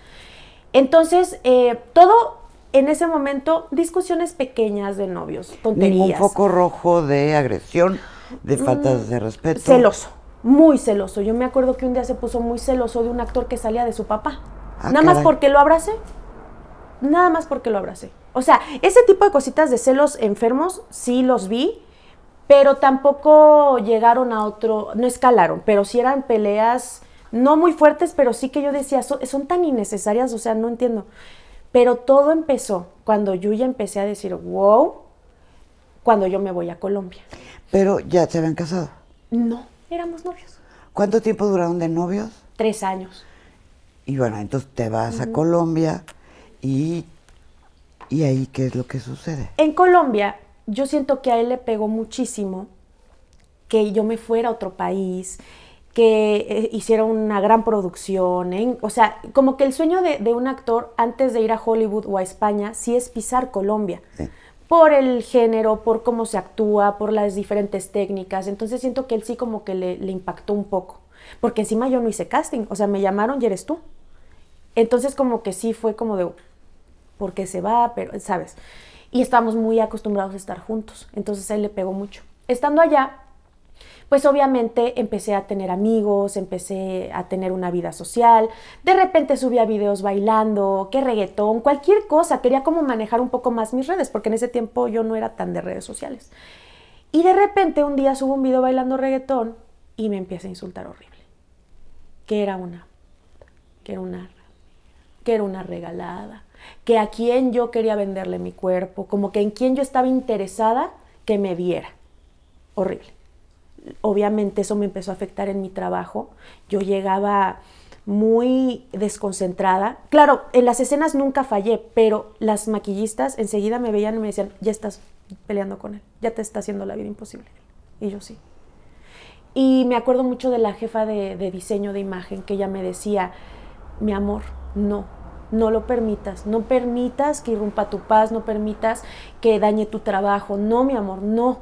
Entonces, eh, todo en ese momento, discusiones pequeñas de novios, tonterías. Ningún foco rojo de agresión de faltas de respeto. Celoso, muy celoso. Yo me acuerdo que un día se puso muy celoso de un actor que salía de su papá. Ah, Nada más porque lo abracé. Nada más porque lo abracé. O sea, ese tipo de cositas de celos enfermos sí los vi, pero tampoco llegaron a otro, no escalaron, pero sí eran peleas no muy fuertes, pero sí que yo decía, son, son tan innecesarias, o sea, no entiendo. Pero todo empezó cuando yo ya empecé a decir, wow, cuando yo me voy a Colombia. Pero ya se habían casado. No, éramos novios. ¿Cuánto tiempo duraron de novios? Tres años. Y bueno, entonces te vas a Colombia y, y ahí, ¿qué es lo que sucede? En Colombia, yo siento que a él le pegó muchísimo que yo me fuera a otro país, que eh, hiciera una gran producción. ¿eh? O sea, como que el sueño de, un actor antes de ir a Hollywood o a España sí es pisar Colombia. Sí por el género, por cómo se actúa, por las diferentes técnicas. Entonces siento que él sí como que le, impactó un poco. Porque encima yo no hice casting, o sea, me llamaron y eres tú. Entonces como que sí fue como de, ¿por qué se va? Pero, ¿sabes? Y estamos muy acostumbrados a estar juntos. Entonces él le pegó mucho. Estando allá, pues obviamente empecé a tener amigos, empecé a tener una vida social, de repente subía videos bailando, que reggaetón, cualquier cosa, quería como manejar un poco más mis redes, porque en ese tiempo yo no era tan de redes sociales. Y de repente un día subo un video bailando reggaetón y me empieza a insultar horrible. Que era una, que era una, que era una regalada, que a quien yo quería venderle mi cuerpo, como que en quien yo estaba interesada que me viera. Horrible obviamente eso me empezó a afectar en mi trabajo. Yo llegaba muy desconcentrada. Claro, en las escenas nunca fallé, pero las maquillistas enseguida me veían y me decían, ya estás peleando con él, ya te está haciendo la vida imposible. Y yo sí. Y me acuerdo mucho de la jefa de, de diseño de imagen que ella me decía, mi amor, no, no lo permitas, no permitas que irrumpa tu paz, no permitas que dañe tu trabajo, no, mi amor, no.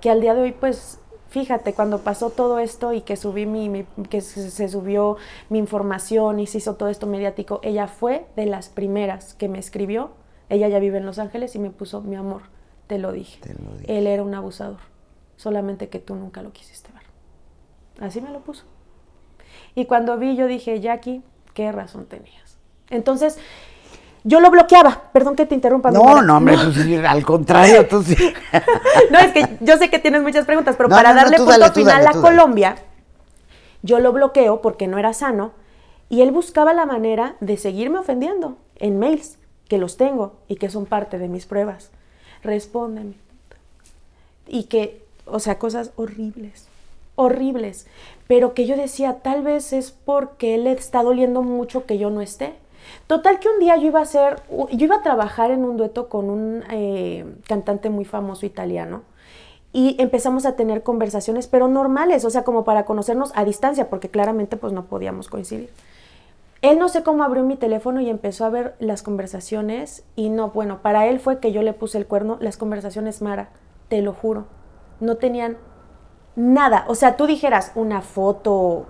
Que al día de hoy, pues fíjate, cuando pasó todo esto y que subí mi, que se, subió mi información y se hizo todo esto mediático, ella fue de las primeras que me escribió. Ella ya vive en Los Ángeles y me puso, mi amor, te lo dije. Él era un abusador, solamente que tú nunca lo quisiste ver. Así me lo puso. Y cuando vi, yo dije, Jackie, qué razón tenías. Entonces, yo lo bloqueaba. Perdón que te interrumpa. No, no, hombre, pues, al contrario, tú sí. no, es que yo sé que tienes muchas preguntas, pero para darle punto final a Colombia, yo lo bloqueo porque no era sano y él buscaba la manera de seguirme ofendiendo en mails, que los tengo y que son parte de mis pruebas. Respóndeme. Y que, o sea, cosas horribles, horribles, pero que yo decía, tal vez es porque él le está doliendo mucho que yo no esté Total que un día yo iba a hacer, yo iba a trabajar en un dueto con un eh, cantante muy famoso italiano y empezamos a tener conversaciones, pero normales, o sea, como para conocernos a distancia, porque claramente pues no podíamos coincidir. Él no sé cómo abrió mi teléfono y empezó a ver las conversaciones y no, bueno, para él fue que yo le puse el cuerno, las conversaciones Mara, te lo juro, no tenían nada, o sea, tú dijeras una foto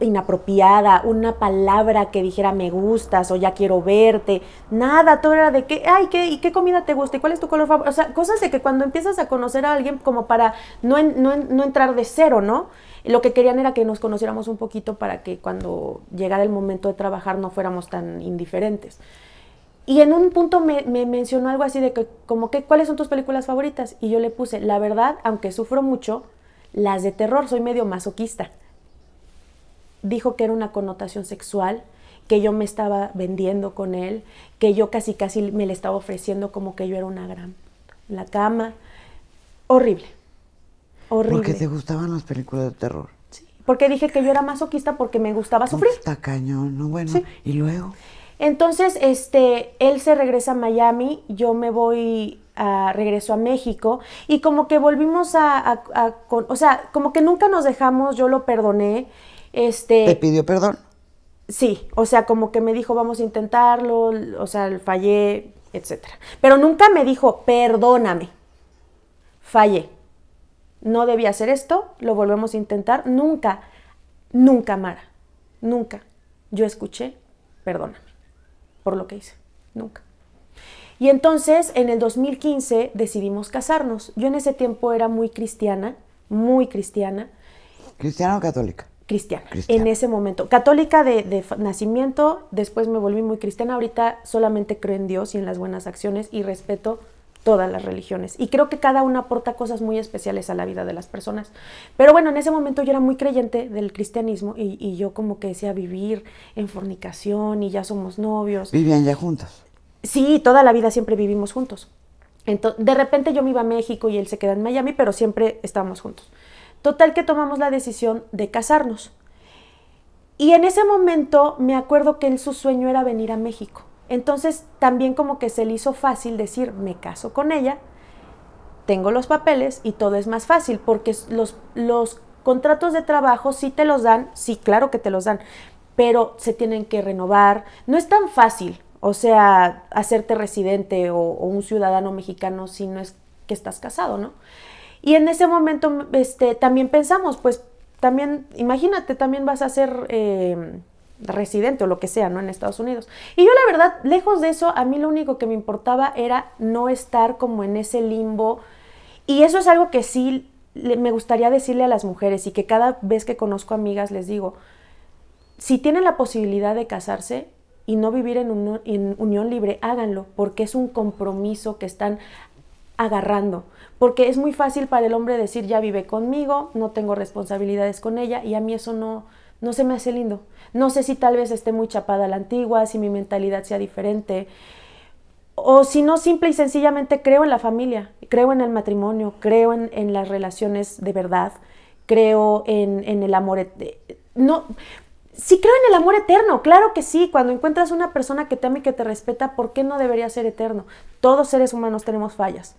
inapropiada, una palabra que dijera me gustas o ya quiero verte, nada, todo era de que, ay, ¿qué, ¿y qué comida te gusta? ¿Y cuál es tu color favorito? O sea, cosas de que cuando empiezas a conocer a alguien como para no, no, no entrar de cero, ¿no? Lo que querían era que nos conociéramos un poquito para que cuando llegara el momento de trabajar no fuéramos tan indiferentes. Y en un punto me, me, mencionó algo así de que, como que, ¿cuáles son tus películas favoritas? Y yo le puse, la verdad, aunque sufro mucho, las de terror, soy medio masoquista dijo que era una connotación sexual, que yo me estaba vendiendo con él, que yo casi casi me le estaba ofreciendo como que yo era una gran la cama. Horrible. Horrible. Porque te gustaban las películas de terror. Sí, porque dije que yo era masoquista porque me gustaba sufrir. Está cañón, no bueno. ¿Y luego? Entonces, este, él se regresa a Miami, yo me voy a regreso a México y como que volvimos a, a, o sea, como que nunca nos dejamos, yo lo perdoné este, ¿Te pidió perdón? Sí, o sea, como que me dijo, vamos a intentarlo, o sea, fallé, etc. Pero nunca me dijo, perdóname, fallé. No debía hacer esto, lo volvemos a intentar. Nunca, nunca, Mara, nunca. Yo escuché, perdóname por lo que hice, nunca. Y entonces, en el 2015, decidimos casarnos. Yo en ese tiempo era muy cristiana, muy cristiana. ¿Cristiana o católica? Cristiana, en ese momento. Católica de, nacimiento, después me volví muy cristiana, ahorita solamente creo en Dios y en las buenas acciones y respeto todas las religiones. Y creo que cada una aporta cosas muy especiales a la vida de las personas. Pero bueno, en ese momento yo era muy creyente del cristianismo y, yo como que decía vivir en fornicación y ya somos novios. ¿Vivían ya juntos? Sí, toda la vida siempre vivimos juntos. Entonces, de repente yo me iba a México y él se queda en Miami, pero siempre estábamos juntos. Total que tomamos la decisión de casarnos. Y en ese momento me acuerdo que él su sueño era venir a México. Entonces también como que se le hizo fácil decir, me caso con ella, tengo los papeles y todo es más fácil, porque los, los contratos de trabajo sí te los dan, sí, claro que te los dan, pero se tienen que renovar. No es tan fácil, o sea, hacerte residente o, o un ciudadano mexicano si no es que estás casado, ¿no? Y en ese momento este, también pensamos, pues también, imagínate, también vas a ser eh, residente o lo que sea, ¿no? En Estados Unidos. Y yo la verdad, lejos de eso, a mí lo único que me importaba era no estar como en ese limbo. Y eso es algo que sí me gustaría decirle a las mujeres y que cada vez que conozco amigas les digo, si tienen la posibilidad de casarse y no vivir en, en unión libre, háganlo, porque es un compromiso que están agarrando porque es muy fácil para el hombre decir, ya vive conmigo, no tengo responsabilidades con ella, y a mí eso no, no se me hace lindo. No sé si tal vez esté muy chapada a la antigua, si mi mentalidad sea diferente, o si no, simple y sencillamente creo en la familia, creo en el matrimonio, creo en, las relaciones de verdad, creo en, en el amor. No, sí creo en el amor eterno, claro que sí. Cuando encuentras una persona que te ama y que te respeta, ¿por qué no debería ser eterno? Todos seres humanos tenemos fallas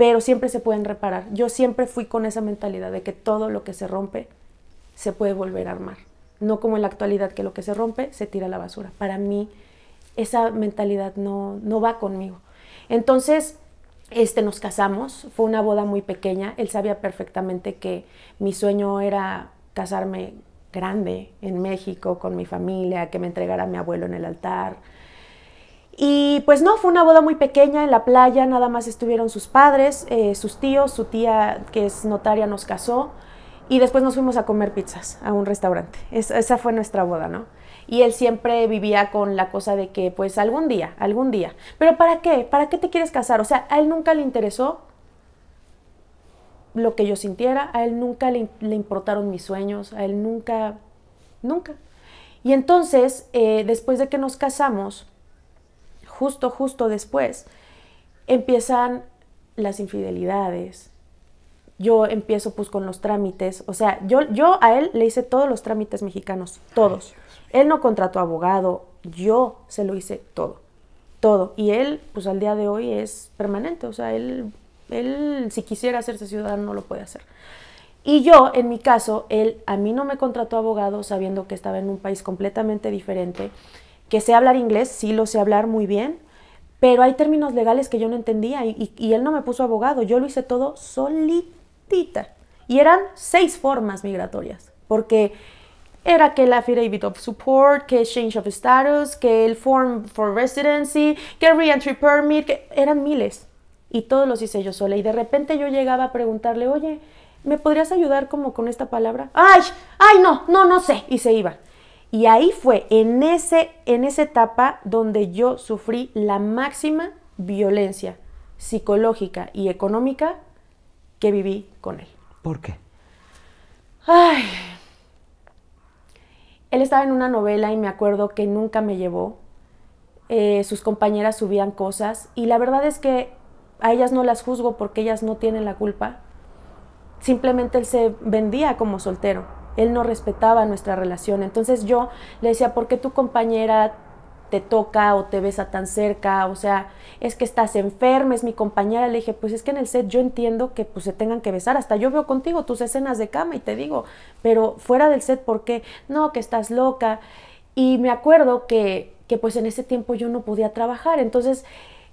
pero siempre se pueden reparar. Yo siempre fui con esa mentalidad de que todo lo que se rompe se puede volver a armar. No como en la actualidad que lo que se rompe se tira a la basura. Para mí esa mentalidad no, no va conmigo. Entonces, este, nos casamos, fue una boda muy pequeña, él sabía perfectamente que mi sueño era casarme grande en México con mi familia, que me entregara a mi abuelo en el altar, y pues no, fue una boda muy pequeña en la playa, nada más estuvieron sus padres, eh, sus tíos, su tía que es notaria nos casó y después nos fuimos a comer pizzas a un restaurante. esa fue nuestra boda, ¿no? Y él siempre vivía con la cosa de que pues algún día, algún día. Pero ¿para qué? ¿Para qué te quieres casar? O sea, a él nunca le interesó lo que yo sintiera, a él nunca le, importaron mis sueños, a él nunca, nunca. Y entonces, eh, después de que nos casamos, justo, justo después, empiezan las infidelidades. Yo empiezo pues con los trámites, o sea, yo, yo a él le hice todos los trámites mexicanos, todos. Él no contrató abogado, yo se lo hice todo, todo. Y él, pues al día de hoy es permanente, o sea, él, él si quisiera hacerse ciudadano no lo puede hacer. Y yo, en mi caso, él a mí no me contrató abogado sabiendo que estaba en un país completamente diferente que sé hablar inglés, sí lo sé hablar muy bien, pero hay términos legales que yo no entendía y, él no me puso abogado, yo lo hice todo solitita. Y eran seis formas migratorias, porque era que el affidavit of support, que change of status, que el form for residency, que reentry permit, que eran miles. Y todos los hice yo sola. Y de repente yo llegaba a preguntarle, oye, ¿me podrías ayudar como con esta palabra? Ay, ay, no, no, no sé. Y se iba. Y ahí fue, en, ese, en esa etapa donde yo sufrí la máxima violencia psicológica y económica que viví con él. ¿Por qué? Ay, él estaba en una novela y me acuerdo que nunca me llevó. Eh, sus compañeras subían cosas y la verdad es que a ellas no las juzgo porque ellas no tienen la culpa. Simplemente él se vendía como soltero. Él no respetaba nuestra relación. Entonces yo le decía, ¿por qué tu compañera te toca o te besa tan cerca, o sea, es que estás enferma, es mi compañera, le dije, pues es que en el set yo entiendo que pues se tengan que besar, hasta yo veo contigo tus escenas de cama y te digo, pero fuera del set, ¿por qué? No, que estás loca. Y me acuerdo que, que pues en ese tiempo yo no podía trabajar, entonces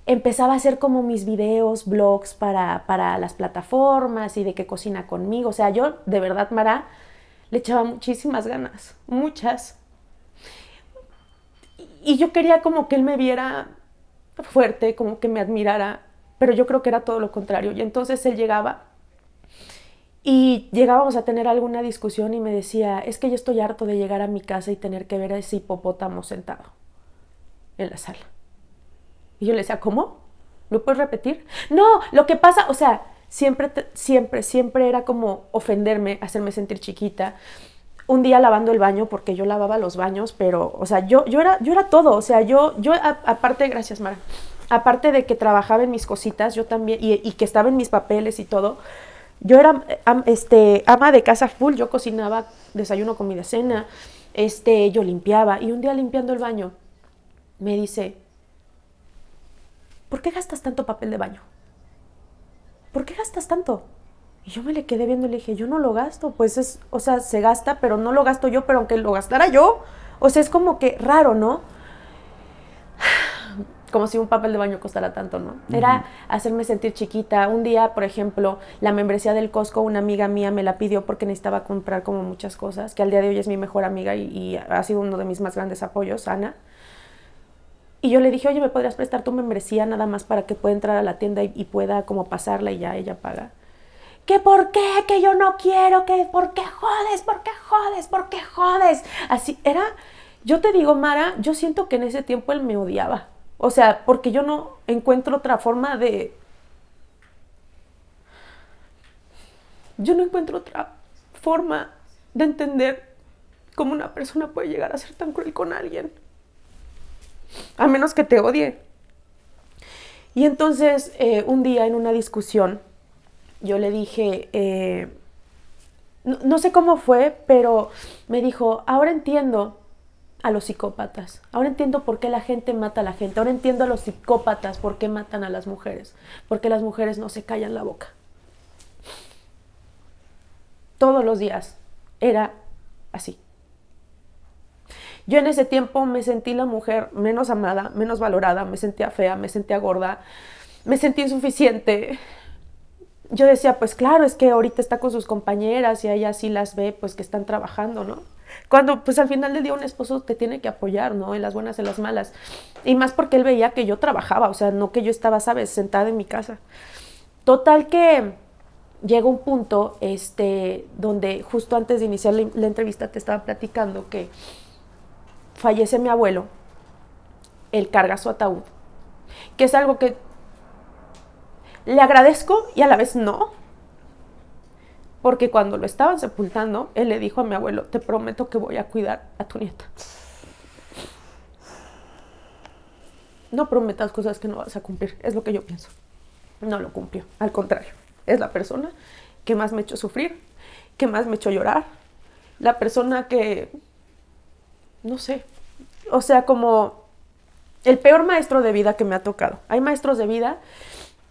empezaba a hacer como mis videos, blogs para, para las plataformas y de que cocina conmigo, o sea, yo de verdad, Mara, le echaba muchísimas ganas, muchas y yo quería como que él me viera fuerte, como que me admirara, pero yo creo que era todo lo contrario. Y entonces él llegaba y llegábamos a tener alguna discusión y me decía, es que yo estoy harto de llegar a mi casa y tener que ver a ese hipopótamo sentado en la sala. Y yo le decía, ¿cómo? ¿Lo puedes repetir? No, lo que pasa, o sea, siempre, siempre, siempre era como ofenderme, hacerme sentir chiquita un día lavando el baño, porque yo lavaba los baños, pero, o sea, yo, yo, era, yo era todo, o sea, yo, yo aparte, gracias Mara, aparte de que trabajaba en mis cositas, yo también, y, que estaba en mis papeles y todo, yo era este, ama de casa full, yo cocinaba desayuno, comida, cena, este, yo limpiaba, y un día limpiando el baño, me dice, ¿por qué gastas tanto papel de baño? ¿Por qué gastas tanto? Y yo me le quedé viendo y le dije, yo no lo gasto, pues es, o sea, se gasta, pero no lo gasto yo, pero aunque lo gastara yo, o sea, es como que raro, ¿no? Como si un papel de baño costara tanto, ¿no? Era hacerme sentir chiquita. Un día, por ejemplo, la membresía del Costco, una amiga mía me la pidió porque necesitaba comprar como muchas cosas, que al día de hoy es mi mejor amiga y, ha sido uno de mis más grandes apoyos, Ana. Y yo le dije, oye, ¿me podrías prestar tu membresía nada más para que pueda entrar a la tienda y, pueda como pasarla y ya ella paga? que por qué, que yo no quiero, que por qué jodes, por qué jodes, por qué jodes. Así era, yo te digo, Mara, yo siento que en ese tiempo él me odiaba. O sea, porque yo no encuentro otra forma de... Yo no encuentro otra forma de entender cómo una persona puede llegar a ser tan cruel con alguien. A menos que te odie. Y entonces, eh, un día en una discusión, yo le dije, eh, no, sé cómo fue, pero me dijo, ahora entiendo a los psicópatas, ahora entiendo por qué la gente mata a la gente, ahora entiendo a los psicópatas por qué matan a las mujeres, porque las mujeres no se callan la boca. Todos los días era así. Yo en ese tiempo me sentí la mujer menos amada, menos valorada, me sentía fea, me sentía gorda, me sentí insuficiente, yo decía, pues claro, es que ahorita está con sus compañeras y ella sí las ve, pues que están trabajando, ¿no? Cuando, pues al final del día un esposo te tiene que apoyar, ¿no? En las buenas, en las malas. Y más porque él veía que yo trabajaba, o sea, no que yo estaba, ¿sabes?, sentada en mi casa. Total que llega un punto, este, donde justo antes de iniciar la, la entrevista te estaba platicando que fallece mi abuelo, él carga su ataúd, que es algo que le agradezco y a la vez no. Porque cuando lo estaban sepultando, él le dijo a mi abuelo, te prometo que voy a cuidar a tu nieta. No prometas cosas que no vas a cumplir, es lo que yo pienso. No lo cumplió, al contrario, es la persona que más me echó sufrir, que más me echó llorar, la persona que, no sé, o sea, como el peor maestro de vida que me ha tocado. Hay maestros de vida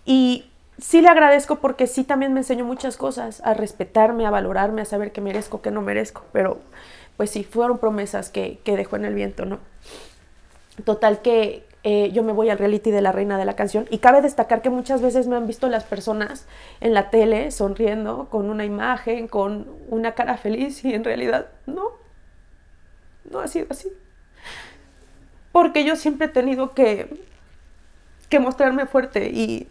y sí le agradezco porque sí también me enseñó muchas cosas, a respetarme, a valorarme, a saber qué merezco, qué no merezco, pero pues sí, fueron promesas que, dejó en el viento, ¿no? Total que eh, yo me voy al reality de la reina de la canción y cabe destacar que muchas veces me han visto las personas en la tele sonriendo con una imagen, con una cara feliz y en realidad no, no ha sido así. Porque yo siempre he tenido que, que mostrarme fuerte y,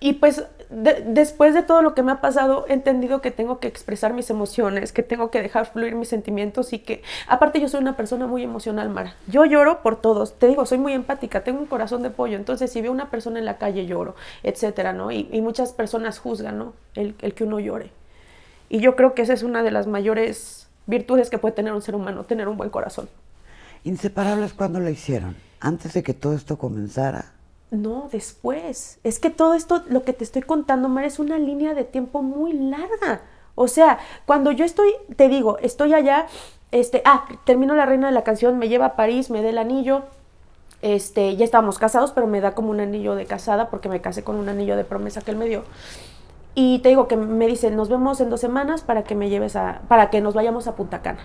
y pues después de todo lo que me ha pasado, he entendido que tengo que expresar mis emociones, que tengo que dejar fluir mis sentimientos y que, aparte, yo soy una persona muy emocional, Mara. Yo lloro por todos. Te digo, soy muy empática, tengo un corazón de pollo. Entonces, si veo una persona en la calle, lloro, etcétera, ¿no? Y, muchas personas juzgan, ¿no? El, el que uno llore. Y yo creo que esa es una de las mayores virtudes que puede tener un ser humano, tener un buen corazón. ¿Inseparables cuándo lo hicieron? ¿Antes de que todo esto comenzara? No, después. Es que todo esto, lo que te estoy contando, Mar, es una línea de tiempo muy larga. O sea, cuando yo estoy, te digo, estoy allá, este, ah, termino la reina de la canción, me lleva a París, me da el anillo, este, ya estábamos casados, pero me da como un anillo de casada porque me casé con un anillo de promesa que él me dio. Y te digo que me dice, nos vemos en dos semanas para que me lleves a, para que nos vayamos a Punta Cana.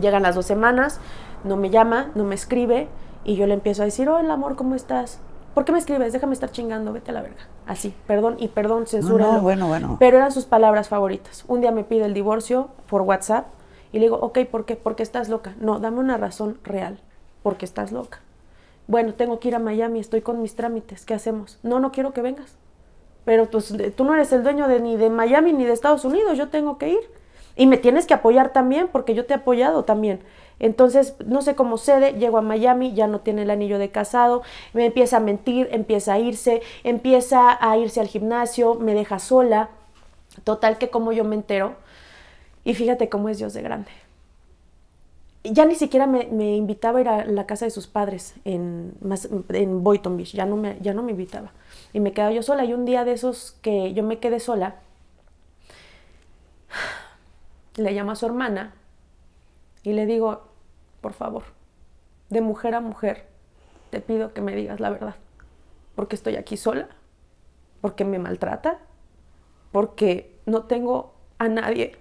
Llegan las dos semanas, no me llama, no me escribe, y yo le empiezo a decir, hola amor, ¿cómo estás? ¿Por qué me escribes? Déjame estar chingando, vete a la verga. Así, perdón y perdón, censura. No, bueno, bueno. Pero eran sus palabras favoritas. Un día me pide el divorcio por WhatsApp y le digo, ok, ¿por qué? Porque estás loca. No, dame una razón real. Porque estás loca. Bueno, tengo que ir a Miami, estoy con mis trámites. ¿Qué hacemos? No, no quiero que vengas. Pero pues, tú no eres el dueño de, ni de Miami ni de Estados Unidos, yo tengo que ir. Y me tienes que apoyar también, porque yo te he apoyado también. Entonces, no sé cómo cede, llego a Miami, ya no tiene el anillo de casado, me empieza a mentir, empieza a irse, empieza a irse al gimnasio, me deja sola. Total que como yo me entero, y fíjate cómo es Dios de grande. Ya ni siquiera me, invitaba a ir a la casa de sus padres en, en Boynton Beach, ya no, me, ya no me invitaba. Y me quedaba yo sola. Y un día de esos que yo me quedé sola, le llamo a su hermana y le digo, por favor, de mujer a mujer, te pido que me digas la verdad, porque estoy aquí sola, porque me maltrata, porque no tengo a nadie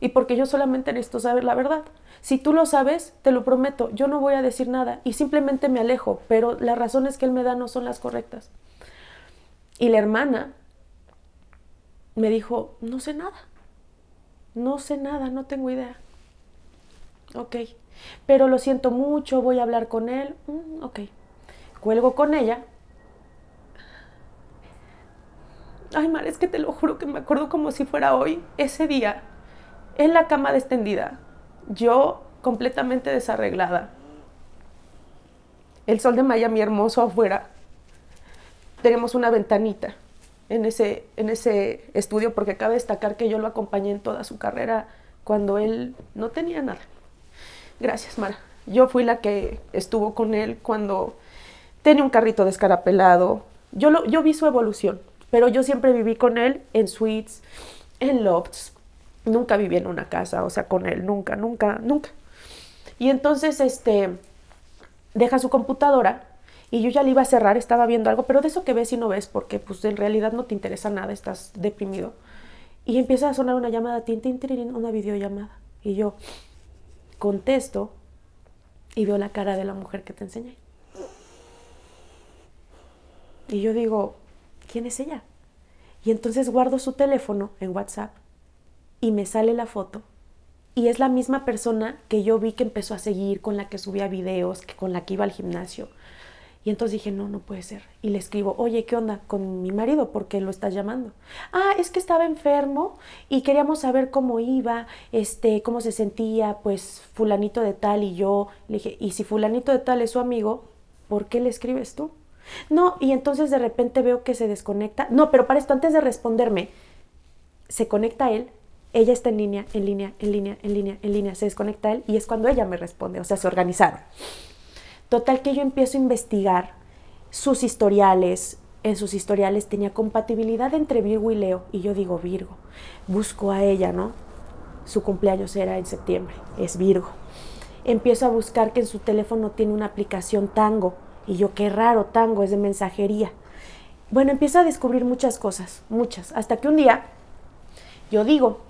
y porque yo solamente necesito saber la verdad. Si tú lo sabes, te lo prometo, yo no voy a decir nada y simplemente me alejo, pero las razones que él me da no son las correctas. Y la hermana me dijo, no sé nada, no sé nada, no tengo idea. Ok, pero lo siento mucho, voy a hablar con él. Mm, ok, cuelgo con ella. Ay, Mar, es que te lo juro que me acuerdo como si fuera hoy, ese día, en la cama extendida, yo completamente desarreglada. El sol de Miami hermoso afuera. Tenemos una ventanita en ese, en ese estudio porque cabe destacar que yo lo acompañé en toda su carrera cuando él no tenía nada. Gracias, Mara. Yo fui la que estuvo con él cuando tenía un carrito descarapelado. Yo, lo, yo vi su evolución, pero yo siempre viví con él en suites, en lofts. Nunca viví en una casa, o sea, con él, nunca, nunca, nunca. Y entonces, este, deja su computadora y yo ya le iba a cerrar, estaba viendo algo, pero de eso que ves y no ves, porque pues en realidad no te interesa nada, estás deprimido. Y empieza a sonar una llamada, tin, tin, tin, una videollamada. Y yo, contesto y veo la cara de la mujer que te enseñé. Y yo digo, ¿quién es ella? Y entonces guardo su teléfono en WhatsApp y me sale la foto. Y es la misma persona que yo vi que empezó a seguir, con la que subía videos, que con la que iba al gimnasio. Y entonces dije, no, no puede ser. Y le escribo, oye, ¿qué onda con mi marido? ¿Por qué lo estás llamando? Ah, es que estaba enfermo y queríamos saber cómo iba, este, cómo se sentía, pues fulanito de tal y yo. Le dije, y si fulanito de tal es su amigo, ¿por qué le escribes tú? No, y entonces de repente veo que se desconecta. No, pero para esto, antes de responderme, se conecta él, ella está en línea, en línea, en línea, en línea, en línea, se desconecta él y es cuando ella me responde, o sea, se organizaron. Total que yo empiezo a investigar sus historiales. En sus historiales tenía compatibilidad entre Virgo y Leo. Y yo digo Virgo. Busco a ella, ¿no? Su cumpleaños era en septiembre. Es Virgo. Empiezo a buscar que en su teléfono tiene una aplicación Tango. Y yo, qué raro, Tango es de mensajería. Bueno, empiezo a descubrir muchas cosas, muchas. Hasta que un día yo digo,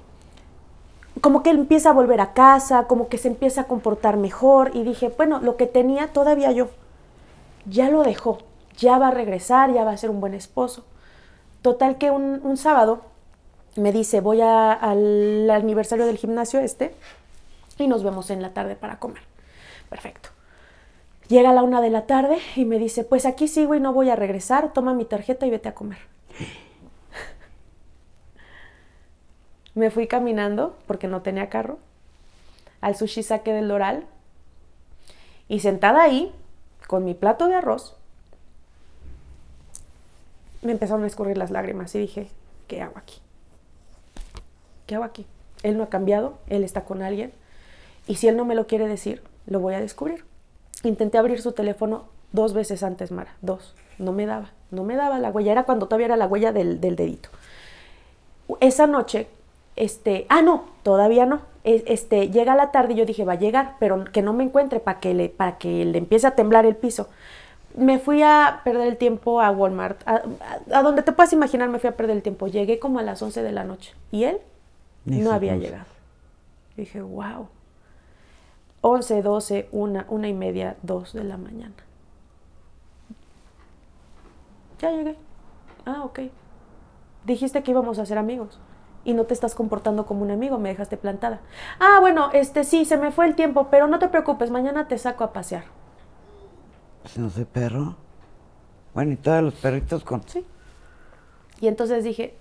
como que él empieza a volver a casa, como que se empieza a comportar mejor y dije, bueno, lo que tenía todavía yo, ya lo dejó, ya va a regresar, ya va a ser un buen esposo. Total que un, sábado me dice, voy al aniversario del gimnasio este, y nos vemos en la tarde para comer. Perfecto. Llega la una de la tarde y me dice, pues aquí sigo y no voy a regresar, toma mi tarjeta y vete a comer. Me fui caminando porque no tenía carro al sushi saque del Doral y sentada ahí con mi plato de arroz me empezaron a escurrir las lágrimas y dije, ¿qué hago aquí? ¿Qué hago aquí? Él no ha cambiado, él está con alguien y si él no me lo quiere decir, lo voy a descubrir. Intenté abrir su teléfono dos veces antes, Mara, dos. No me daba, no me daba la huella, era cuando todavía era la huella del, del dedito. Esa noche, este, ah, no, todavía no. Este, llega la tarde y yo dije, va a llegar, pero que no me encuentre para que le, para que le empiece a temblar el piso me fui a perder el tiempo a Walmart, a, donde te puedas imaginar me fui a perder el tiempo. Llegué como a las 11 de la noche y él no había llegado. Dije, wow. 11, 12, 1, una y media, 2 de la mañana. Ya llegué. Ah, ok. Dijiste que íbamos a ser amigos y no te estás comportando como un amigo, me dejaste plantada. Ah, bueno, este sí, se me fue el tiempo, pero no te preocupes, mañana te saco a pasear. Si no soy perro. Bueno, y todos los perritos con. Sí. Y entonces dije,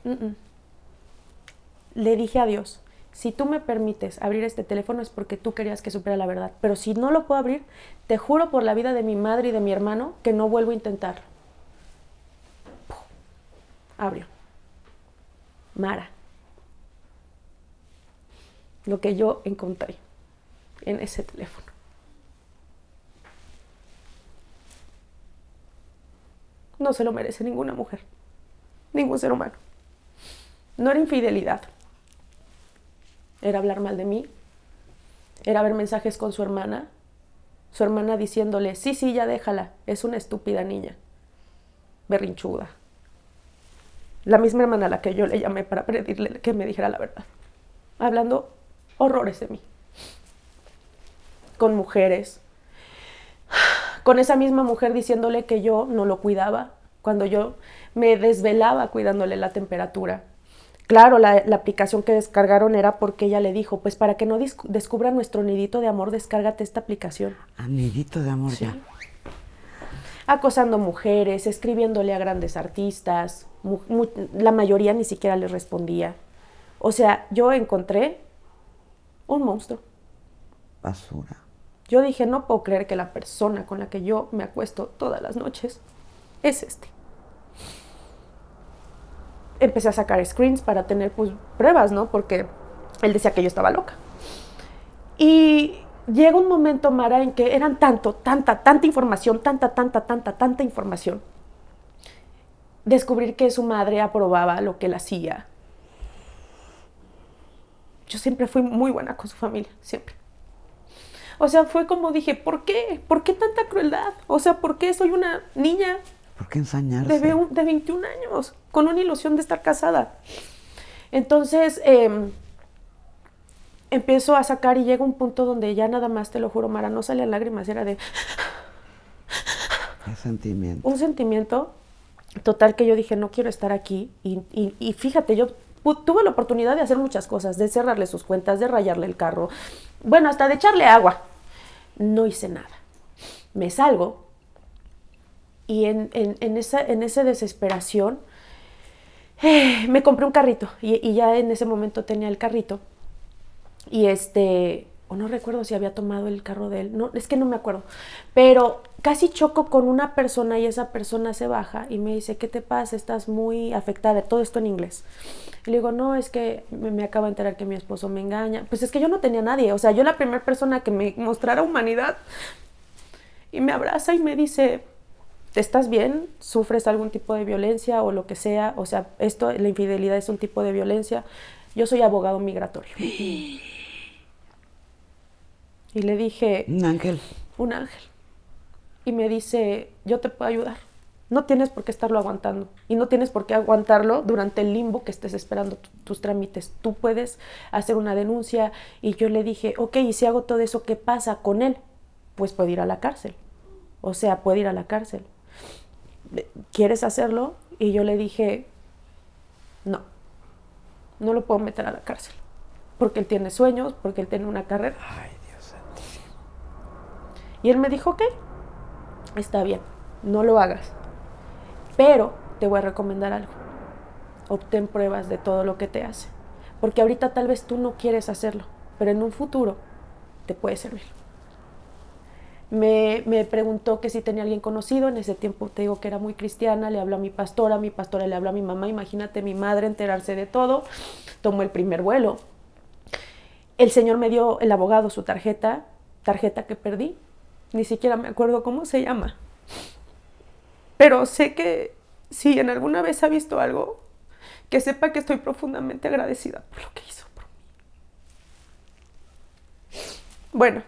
le dije a Dios, si tú me permites abrir este teléfono es porque tú querías que supiera la verdad. Pero si no lo puedo abrir, te juro por la vida de mi madre y de mi hermano que no vuelvo a intentarlo. Abrió. Mara. Lo que yo encontré en ese teléfono. no se lo merece ninguna mujer, ningún ser humano. No era infidelidad, era hablar mal de mí, era ver mensajes con su hermana, su hermana diciéndole, sí, sí, ya déjala, es una estúpida niña, berrinchuda. La misma hermana a la que yo le llamé para pedirle que me dijera la verdad, hablando horrores de mí, con mujeres, con esa misma mujer diciéndole que yo no lo cuidaba, cuando yo me desvelaba cuidándole la temperatura. Claro, la, aplicación que descargaron era porque ella le dijo, pues para que no descubra nuestro nidito de amor, descárgate esta aplicación. Ah, nidito de amor ya. Acosando mujeres, escribiéndole a grandes artistas, la mayoría ni siquiera le respondía. O sea, yo encontré un monstruo. Basura. Yo dije, no puedo creer que la persona con la que yo me acuesto todas las noches es este. Empecé a sacar screens para tener pues, pruebas, ¿no? Porque él decía que yo estaba loca. Y llega un momento, Mara, en que eran tanto, tanta, tanta información, tanta, tanta, tanta, tanta información. Descubrir que su madre aprobaba lo que él hacía. Yo siempre fui muy buena con su familia, siempre. O sea, fue como dije, ¿por qué? ¿Por qué tanta crueldad? O sea, ¿por qué soy una niña? ¿Por qué ensañarse? De, de 21 años, con una ilusión de estar casada. Entonces, em, empiezo a sacar y llega un punto donde ya nada más, te lo juro, Mara, no salían lágrimas, era de... ¿Qué sentimiento? Un sentimiento total que yo dije, no quiero estar aquí. Y, y fíjate, yo tuve la oportunidad de hacer muchas cosas, de cerrarle sus cuentas, de rayarle el carro, bueno, hasta de echarle agua no hice nada. Me salgo y en, esa, en esa, desesperación eh, me compré un carrito y, ya en ese momento tenía el carrito y este, o no recuerdo si había tomado el carro de él, no, es que no me acuerdo, pero casi choco con una persona y esa persona se baja y me dice, ¿qué te pasa? Estás muy afectada, todo esto en inglés. Y le digo, no, es que me, acabo de enterar que mi esposo me engaña. Pues es que yo no tenía nadie, o sea, yo la primera persona que me mostrara humanidad y me abraza y me dice, ¿estás bien? ¿Sufres algún tipo de violencia o lo que sea? O sea, esto, la infidelidad es un tipo de violencia. Yo soy abogado migratorio. Y le dije... Un ángel. Un ángel y me dice, yo te puedo ayudar. No tienes por qué estarlo aguantando y no tienes por qué aguantarlo durante el limbo que estés esperando tus trámites. Tú puedes hacer una denuncia y yo le dije, ok, y si hago todo eso, ¿qué pasa con él? Pues puede ir a la cárcel. O sea, puede ir a la cárcel. ¿Quieres hacerlo? Y yo le dije, no, no lo puedo meter a la cárcel porque él tiene sueños, porque él tiene una carrera. Ay, Dios santo. Y él me dijo, ok, está bien, no lo hagas. Pero te voy a recomendar algo. Obtén pruebas de todo lo que te hace. Porque ahorita tal vez tú no quieres hacerlo, pero en un futuro te puede servir. Me, me, preguntó que si tenía alguien conocido, en ese tiempo te digo que era muy cristiana, le habló a mi pastora, mi pastora le habló a mi mamá, imagínate mi madre enterarse de todo, tomó el primer vuelo. El señor me dio, el abogado, su tarjeta, tarjeta que perdí, ni siquiera me acuerdo cómo se llama. Pero sé que si en alguna vez ha visto algo, que sepa que estoy profundamente agradecida por lo que hizo por mí. Bueno,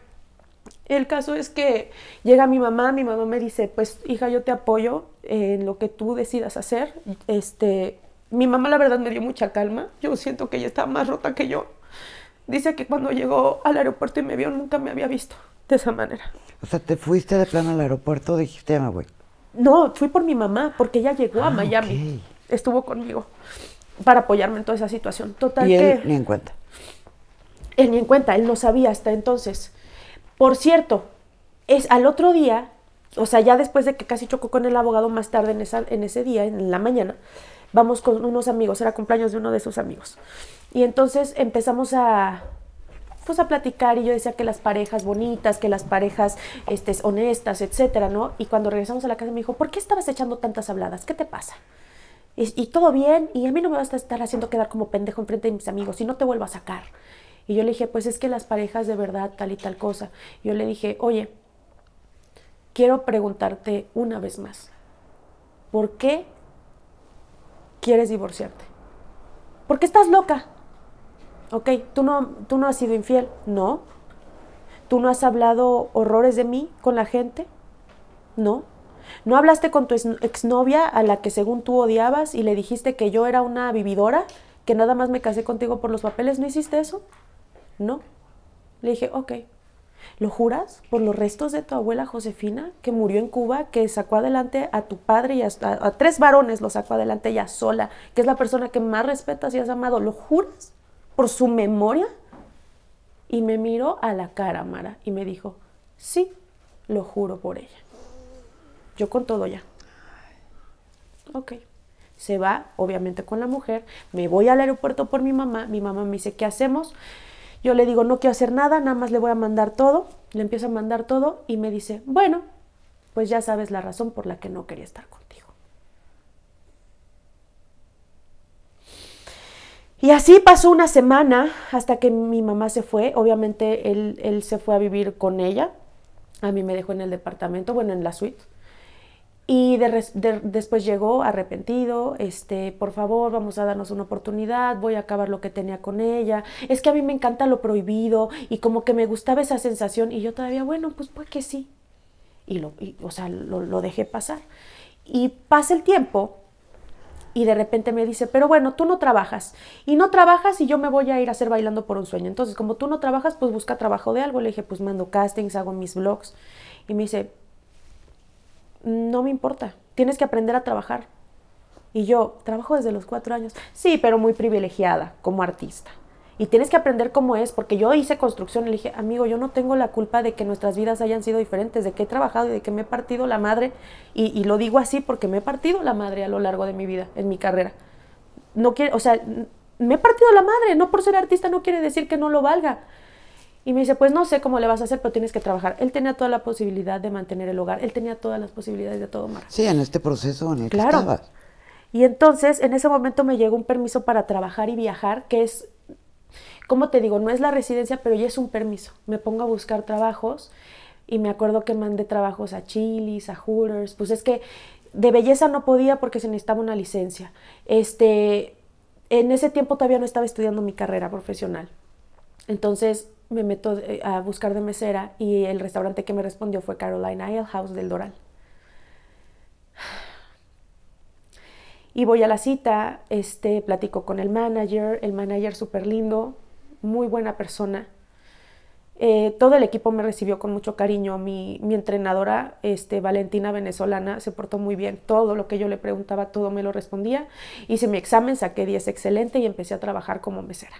el caso es que llega mi mamá, mi mamá me dice, pues hija, yo te apoyo en lo que tú decidas hacer. Este, mi mamá la verdad me dio mucha calma, yo siento que ella está más rota que yo. Dice que cuando llegó al aeropuerto y me vio nunca me había visto de esa manera. O sea, te fuiste de plano al aeropuerto, dijiste, ya me voy. No, fui por mi mamá, porque ella llegó a Ah, Miami. Estuvo conmigo para apoyarme en toda esa situación. Total Y que él ni en cuenta. él ni en cuenta, él no sabía hasta entonces. Por cierto, es al otro día, o sea, ya después de que casi chocó con el abogado más tarde en, esa, en ese día, en la mañana, vamos con unos amigos, era cumpleaños de uno de sus amigos. Y entonces empezamos a pues a platicar y yo decía que las parejas bonitas, que las parejas este, honestas, etcétera, ¿no? Y cuando regresamos a la casa me dijo, ¿por qué estabas echando tantas habladas? ¿Qué te pasa? Y, y todo bien, y a mí no me vas a estar haciendo quedar como pendejo enfrente de mis amigos, y no te vuelvo a sacar. Y yo le dije, pues es que las parejas de verdad, tal y tal cosa. Yo le dije, oye, quiero preguntarte una vez más, ¿por qué quieres divorciarte? ¿Por qué estás loca? Ok, ¿tú no, tú no has sido infiel, no. ¿Tú no has hablado horrores de mí con la gente? No. ¿No hablaste con tu ex- exnovia a la que según tú odiabas y le dijiste que yo era una vividora, que nada más me casé contigo por los papeles? ¿No hiciste eso? No. Le dije, ok. ¿Lo juras por los restos de tu abuela Josefina, que murió en Cuba, que sacó adelante a tu padre y a, a- a tres varones, lo sacó adelante ella sola, que es la persona que más respetas y has amado? ¿Lo juras por su memoria? Y me miró a la cara, Mara, y me dijo, sí, lo juro por ella. Yo con todo ya. Ok. Se va, obviamente, con la mujer. Me voy al aeropuerto por mi mamá. Mi mamá me dice, ¿qué hacemos? Yo le digo, no quiero hacer nada, nada más le voy a mandar todo. Le empiezo a mandar todo y me dice, bueno, pues ya sabes la razón por la que no quería estar contigo. Y así pasó una semana hasta que mi mamá se fue. Obviamente él, él se fue a vivir con ella. A mí me dejó en el departamento, bueno, en la suite. Y después llegó arrepentido, este, por favor, vamos a darnos una oportunidad, voy a acabar lo que tenía con ella. Es que a mí me encanta lo prohibido y como que me gustaba esa sensación y yo todavía, bueno, pues pues que sí. Y lo, y, o sea, lo, lo dejé pasar. Y pasa el tiempo y de repente me dice, pero bueno, tú no trabajas. Y no trabajas y yo me voy a ir a hacer bailando por un sueño. Entonces, como tú no trabajas, pues busca trabajo de algo. Le dije, pues mando castings, hago mis vlogs. Y me dice, no me importa, tienes que aprender a trabajar. Y yo, trabajo desde los cuatro años. Sí, pero muy privilegiada como artista. Y tienes que aprender cómo es, porque yo hice construcción y le dije, amigo, yo no tengo la culpa de que nuestras vidas hayan sido diferentes, de que he trabajado y de que me he partido la madre. Y, y lo digo así porque me he partido la madre a lo largo de mi vida, en mi carrera. No quiere, o sea, me he partido la madre, no por ser artista no quiere decir que no lo valga. Y me dice, pues no sé cómo le vas a hacer, pero tienes que trabajar. Él tenía toda la posibilidad de mantener el hogar, él tenía todas las posibilidades de todo, Mara. Sí, en este proceso en el que Claro. estabas. Y entonces, en ese momento me llegó un permiso para trabajar y viajar, que es, como te digo, no es la residencia, pero ya es un permiso. Me pongo a buscar trabajos y me acuerdo que mandé trabajos a Chili's, a Hooters, pues es que de belleza no podía porque se necesitaba una licencia. Este, en ese tiempo todavía no estaba estudiando mi carrera profesional. Entonces me meto eh, a buscar de mesera y el restaurante que me respondió fue Carolina Ale House del Doral. Y voy a la cita, este, platico con el manager, el manager súper lindo, muy buena persona. Eh, todo el equipo me recibió con mucho cariño. Mi, mi entrenadora, este, Valentina venezolana, se portó muy bien. Todo lo que yo le preguntaba, todo me lo respondía. Hice mi examen, saqué 10 excelente y empecé a trabajar como mesera.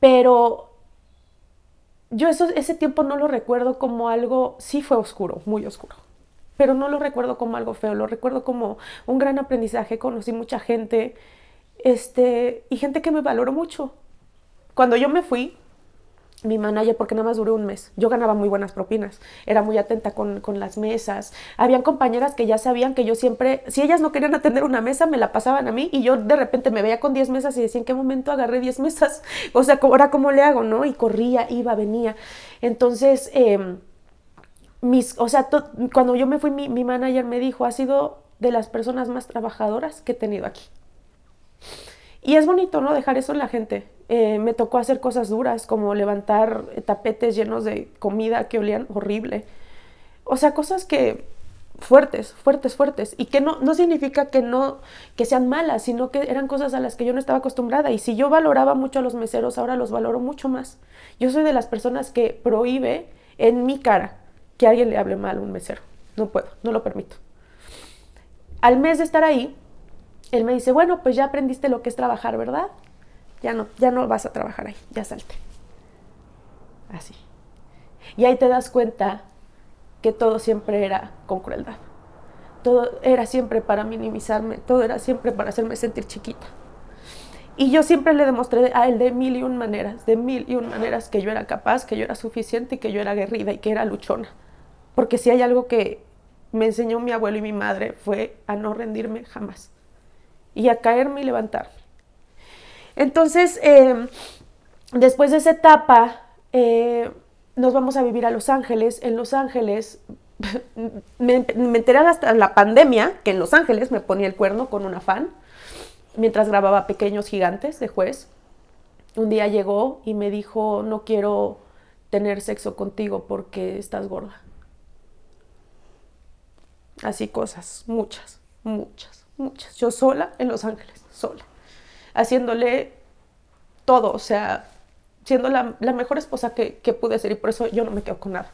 Pero yo eso, ese tiempo no lo recuerdo como algo, sí fue oscuro, muy oscuro, pero no lo recuerdo como algo feo, lo recuerdo como un gran aprendizaje, conocí mucha gente, este, y gente que me valoró mucho. Cuando yo me fui, mi manager, porque nada más duré un mes, yo ganaba muy buenas propinas, era muy atenta con, con, las mesas. Habían compañeras que ya sabían que yo siempre, si ellas no querían atender una mesa, me la pasaban a mí y yo de repente me veía con 10 mesas y decía, ¿en qué momento agarré 10 mesas? O sea, ahora cómo le hago, ¿no? Y corría, iba, venía. Entonces, eh, mis, o sea, cuando yo me fui, mi, mi manager me dijo, ha sido de las personas más trabajadoras que he tenido aquí. Y es bonito, ¿no? Dejar eso en la gente. Eh, me tocó hacer cosas duras, como levantar tapetes llenos de comida que olían horrible. O sea, cosas que fuertes, fuertes, fuertes. Y que no, no significa que no, que sean malas, sino que eran cosas a las que yo no estaba acostumbrada. Y si yo valoraba mucho a los meseros, ahora los valoro mucho más. Yo soy de las personas que prohíbe en mi cara que alguien le hable mal a un mesero. No puedo, no lo permito. Al mes de estar ahí, él me dice, bueno, pues ya aprendiste lo que es trabajar, ¿verdad? Ya no, ya no vas a trabajar ahí, ya salte. Así. Y ahí te das cuenta que todo siempre era con crueldad. Todo era siempre para minimizarme, todo era siempre para hacerme sentir chiquita. Y yo siempre le demostré a él de mil y un maneras, de mil y un maneras que yo era capaz, que yo era suficiente y que yo era guerrida y que era luchona. Porque si hay algo que me enseñó mi abuelo y mi madre fue a no rendirme jamás y a caerme y levantarme. Entonces, eh, después de esa etapa, eh, nos vamos a vivir a Los Ángeles. En Los Ángeles, me, me, enteré hasta la pandemia que en Los Ángeles me ponía el cuerno con una fan mientras grababa Pequeños Gigantes de juez. Un día llegó y me dijo, no quiero tener sexo contigo porque estás gorda. Así cosas, muchas, muchas muchas. Yo sola en Los Ángeles, sola. Haciéndole todo, o sea, siendo la, mejor esposa que, pude ser y por eso yo no me quedo con nada.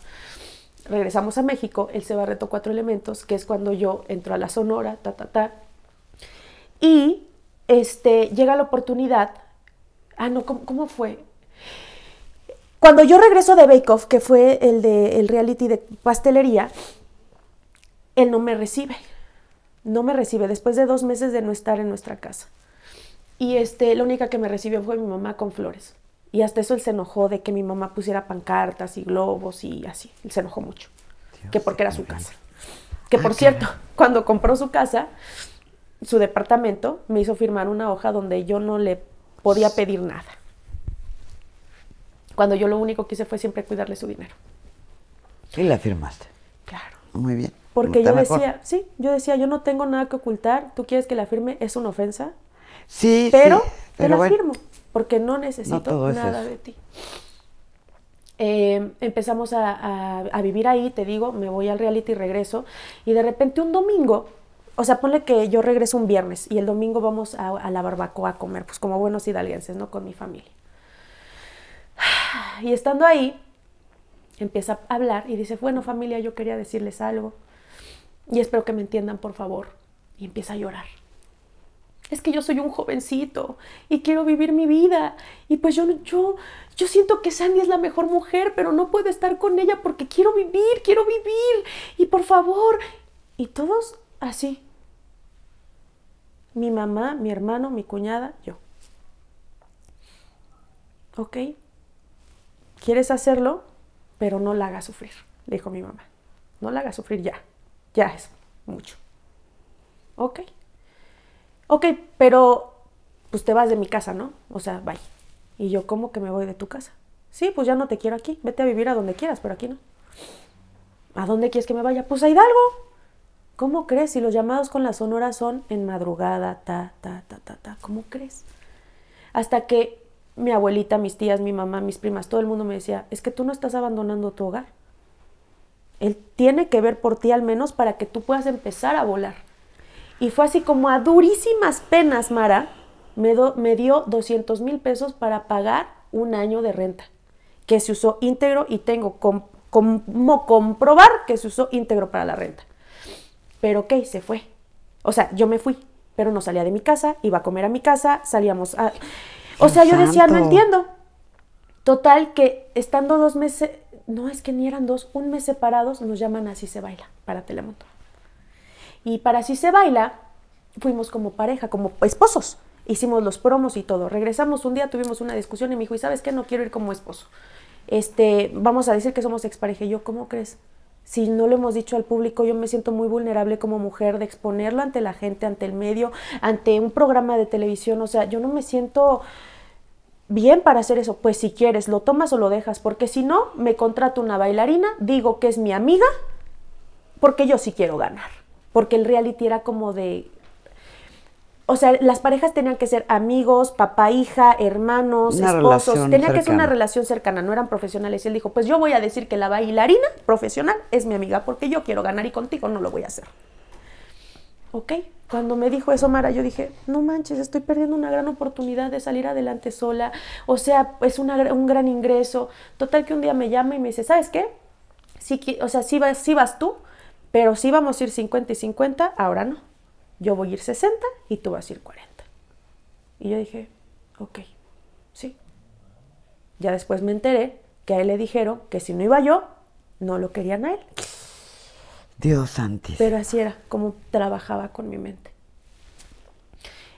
Regresamos a México, él se va a cuatro elementos, que es cuando yo entro a la Sonora, ta, ta, ta. Y este, llega la oportunidad. Ah, no, ¿cómo, fue? Cuando yo regreso de Bake Off, que fue el de el reality de pastelería, él no me recibe no me recibe después de dos meses de no estar en nuestra casa. Y este, la única que me recibió fue mi mamá con flores. Y hasta eso él se enojó de que mi mamá pusiera pancartas y globos y así. Él se enojó mucho. que porque era su casa. Que por cierto, cuando compró su casa, su departamento, me hizo firmar una hoja donde yo no le podía pedir nada. Cuando yo lo único que hice fue siempre cuidarle su dinero. ¿Y la firmaste? Claro. Muy bien. Porque yo decía, sí, yo decía, yo no tengo nada que ocultar, tú quieres que la firme, es una ofensa. Sí, pero, sí, pero te la firmo, porque no necesito nada de ti. Eh, empezamos a, a, vivir ahí, te digo, me voy al reality y regreso, y de repente un domingo, o sea, ponle que yo regreso un viernes y el domingo vamos a, a la barbacoa a comer, pues como buenos hidalguenses, ¿no? Con mi familia. Y estando ahí, empieza a hablar y dice, bueno familia, yo quería decirles algo y espero que me entiendan, por favor. Y empieza a llorar. Es que yo soy un jovencito y quiero vivir mi vida. Y pues yo, yo, yo siento que Sandy es la mejor mujer, pero no puedo estar con ella porque quiero vivir, quiero vivir. Y por favor. Y todos así. Mi mamá, mi hermano, mi cuñada, yo. ¿Ok? ¿Quieres hacerlo? Pero no la hagas sufrir, le dijo mi mamá. No la hagas sufrir ya ya es mucho. Ok. Ok, pero pues te vas de mi casa, ¿no? O sea, bye. Y yo, ¿cómo que me voy de tu casa? Sí, pues ya no te quiero aquí. Vete a vivir a donde quieras, pero aquí no. ¿A dónde quieres que me vaya? Pues a Hidalgo. ¿Cómo crees? Si los llamados con la sonora son en madrugada, ta, ta, ta, ta, ta. ¿Cómo crees? Hasta que mi abuelita, mis tías, mi mamá, mis primas, todo el mundo me decía, es que tú no estás abandonando tu hogar. Él tiene que ver por ti al menos para que tú puedas empezar a volar. Y fue así como a durísimas penas, Mara, me, me dio 200 mil pesos para pagar un año de renta, que se usó íntegro y tengo como comprobar que se usó íntegro para la renta. Pero ok, se fue. O sea, yo me fui, pero no salía de mi casa, iba a comer a mi casa, salíamos a... O sea, yo decía, no entiendo. Total que estando dos meses, no es que ni eran dos, un mes separados, nos llaman Así se baila para Telemundo. Y para Así se baila, fuimos como pareja, como esposos. Hicimos los promos y todo. Regresamos un día, tuvimos una discusión y me dijo, ¿y sabes qué? No quiero ir como esposo. Este, vamos a decir que somos expareja. Y yo, ¿cómo crees? Si no lo hemos dicho al público, yo me siento muy vulnerable como mujer de exponerlo ante la gente, ante el medio, ante un programa de televisión. O sea, yo no me siento bien para hacer eso. Pues si quieres, lo tomas o lo dejas, porque si no, me contrato una bailarina, digo que es mi amiga, porque yo sí quiero ganar. Porque el reality era como de... O sea, las parejas tenían que ser amigos, papá, hija, hermanos, esposos. Tenía que ser una relación cercana, no eran profesionales. Y él dijo, pues yo voy a decir que la bailarina profesional es mi amiga porque yo quiero ganar y contigo no lo voy a hacer. ¿Ok? Cuando me dijo eso Mara, yo dije, no manches, estoy perdiendo una gran oportunidad de salir adelante sola. O sea, es un gran ingreso. Total que un día me llama y me dice, ¿sabes qué? Sí, o sea, sí vas, sí vas tú, pero sí vamos a ir 50 y 50, ahora no. Yo voy a ir 60 y tú vas a ir 40. Y yo dije, ok, sí. Ya después me enteré que a él le dijeron que si no iba yo, no lo querían a él. Dios santísimo. Pero así era como trabajaba con mi mente.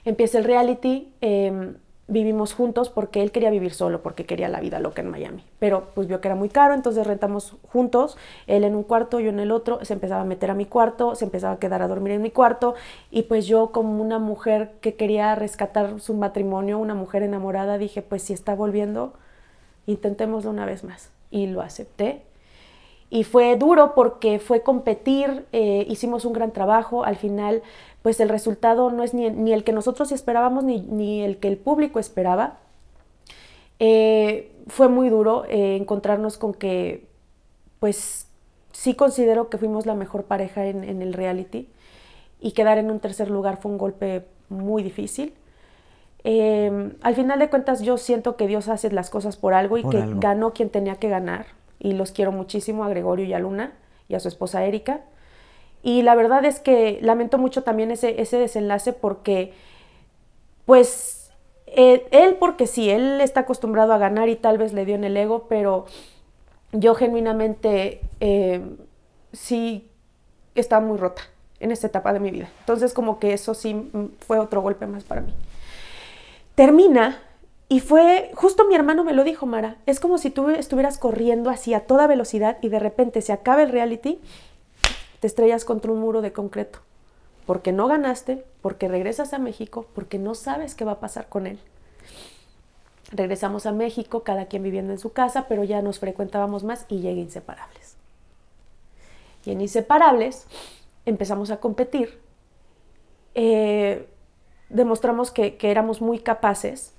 Empieza el reality, em, vivimos juntos porque él quería vivir solo, porque quería la vida loca en Miami. Pero pues vio que era muy caro, entonces rentamos juntos, él en un cuarto, yo en el otro, se empezaba a meter a mi cuarto, se empezaba a quedar a dormir en mi cuarto, y pues yo como una mujer que quería rescatar su matrimonio, una mujer enamorada, dije, pues si está volviendo, intentémoslo una vez más. Y lo acepté y fue duro porque fue competir, eh, hicimos un gran trabajo, al final pues el resultado no es ni, el que nosotros esperábamos ni, el que el público esperaba. Eh, fue muy duro eh, encontrarnos con que pues sí considero que fuimos la mejor pareja en, el reality y quedar en un tercer lugar fue un golpe muy difícil. al final de cuentas yo siento que Dios hace las cosas por algo y que ganó quien tenía que ganar y los quiero muchísimo a Gregorio y a Luna y a su esposa Erika. Y la verdad es que lamento mucho también ese, ese desenlace porque, pues, él porque sí, él está acostumbrado a ganar y tal vez le dio en el ego, pero yo genuinamente eh, sí estaba muy rota en esta etapa de mi vida. Entonces como que eso sí fue otro golpe más para mí. Termina y fue, justo mi hermano me lo dijo, Mara, es como si tú estuvieras corriendo así a toda velocidad y de repente se acaba el reality, estrellas contra un muro de concreto, porque no ganaste, porque regresas a México, porque no sabes qué va a pasar con él. Regresamos a México, cada quien viviendo en su casa, pero ya nos frecuentábamos más y llegué Inseparables. Y en Inseparables empezamos a competir, eh, demostramos que, que éramos muy capaces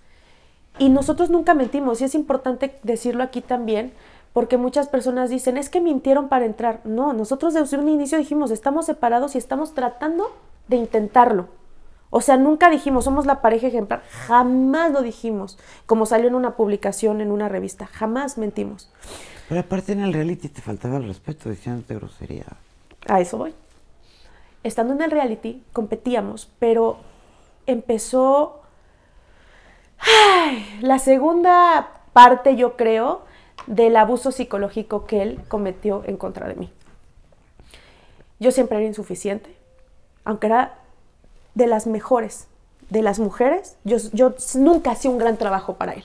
y nosotros nunca mentimos, y es importante decirlo aquí también, porque muchas personas dicen, es que mintieron para entrar. No, nosotros desde un inicio dijimos, estamos separados y estamos tratando de intentarlo. O sea, nunca dijimos, somos la pareja ejemplar, jamás lo dijimos, como salió en una publicación, en una revista, jamás mentimos. Pero aparte en el reality te faltaba el respeto, diciéndote grosería. A eso voy. Estando en el reality, competíamos, pero empezó la segunda parte, yo creo, del abuso psicológico que él cometió en contra de mí. Yo siempre era insuficiente, aunque era de las mejores de las mujeres, yo, nunca hacía un gran trabajo para él.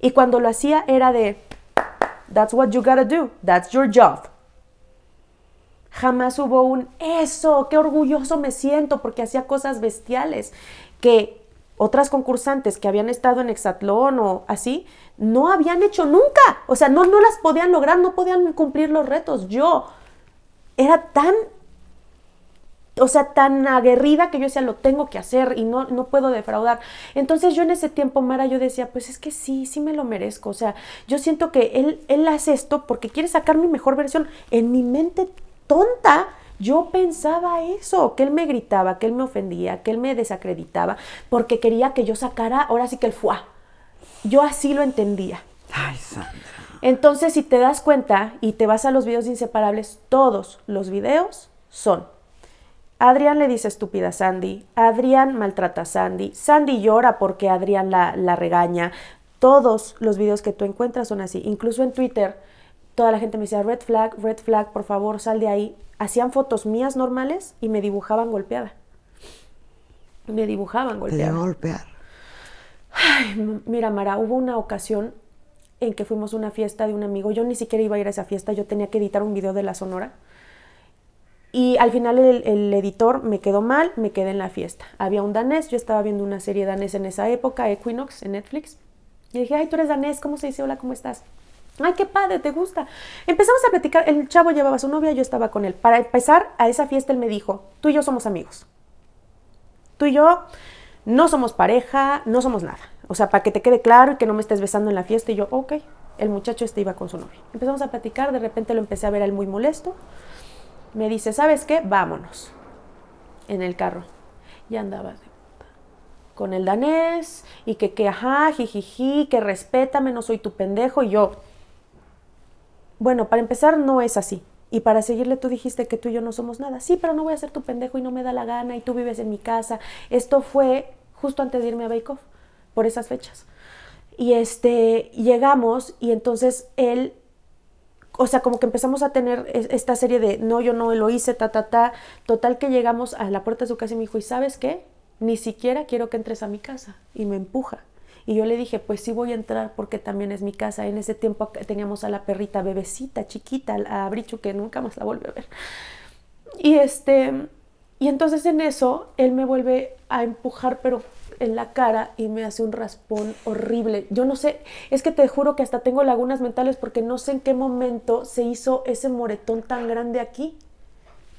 Y cuando lo hacía era de, that's what you gotta do, that's your job. Jamás hubo un, eso, qué orgulloso me siento porque hacía cosas bestiales que otras concursantes que habían estado en Exatlón o así, no habían hecho nunca. O sea, no, no las podían lograr, no podían cumplir los retos. Yo era tan, o sea, tan aguerrida que yo decía, lo tengo que hacer y no, no puedo defraudar. Entonces yo en ese tiempo, Mara, yo decía, pues es que sí, sí me lo merezco. O sea, yo siento que él, él hace esto porque quiere sacar mi mejor versión. En mi mente tonta, yo pensaba eso, que él me gritaba, que él me ofendía, que él me desacreditaba, porque quería que yo sacara, ahora sí que el fuá. Yo así lo entendía. Ay, Sandra. Entonces, si te das cuenta y te vas a los videos inseparables, todos los videos son Adrián le dice estúpida a Sandy, Adrián maltrata a Sandy, Sandy llora porque Adrián la, la regaña, Todos los videos que tú encuentras son así. Incluso en Twitter, toda la gente me decía, red flag, red flag, por favor, sal de ahí. Hacían fotos mías normales y me dibujaban golpeada. Me dibujaban Te golpeada. a golpear. Ay, mira, Mara, hubo una ocasión en que fuimos a una fiesta de un amigo. Yo ni siquiera iba a ir a esa fiesta, yo tenía que editar un video de la Sonora. Y al final el, el editor me quedó mal, me quedé en la fiesta. Había un danés, yo estaba viendo una serie danés en esa época, Equinox, en Netflix. Y dije, ay, tú eres danés, ¿cómo se dice? Hola, ¿cómo estás? Ay, qué padre, ¿te gusta? Empezamos a platicar, el chavo llevaba a su novia, yo estaba con él. Para empezar, a esa fiesta él me dijo, tú y yo somos amigos tú y yo no somos pareja, no somos nada. O sea, para que te quede claro y que no me estés besando en la fiesta. Y yo, ok, el muchacho este iba con su novia. Empezamos a platicar, de repente lo empecé a ver él muy molesto. Me dice, ¿sabes qué? Vámonos. En el carro. Y andaba. Con el danés y que, que, ajá, jijiji, que respétame, no soy tu pendejo. Y yo, bueno, para empezar, no es así. Y para seguirle, tú dijiste que tú y yo no somos nada. Sí, pero no voy a ser tu pendejo y no me da la gana y tú vives en mi casa. Esto fue justo antes de irme a Bake Off, por esas fechas. Y este, llegamos y entonces él, o sea, como que empezamos a tener es- esta serie de no, yo no lo hice, ta, ta, ta. Total que llegamos a la puerta de su casa y me dijo, ¿y sabes qué? Ni siquiera quiero que entres a mi casa. Y me empuja. Y yo le dije, pues sí voy a entrar porque también es mi casa. En ese tiempo teníamos a la perrita bebecita, chiquita, a Brichu, que nunca más la volví a ver. Y este, y entonces en eso él me vuelve a empujar, pero en la cara y me hace un raspón horrible. Yo no sé, es que te juro que hasta tengo lagunas mentales porque no sé en qué momento se hizo ese moretón tan grande aquí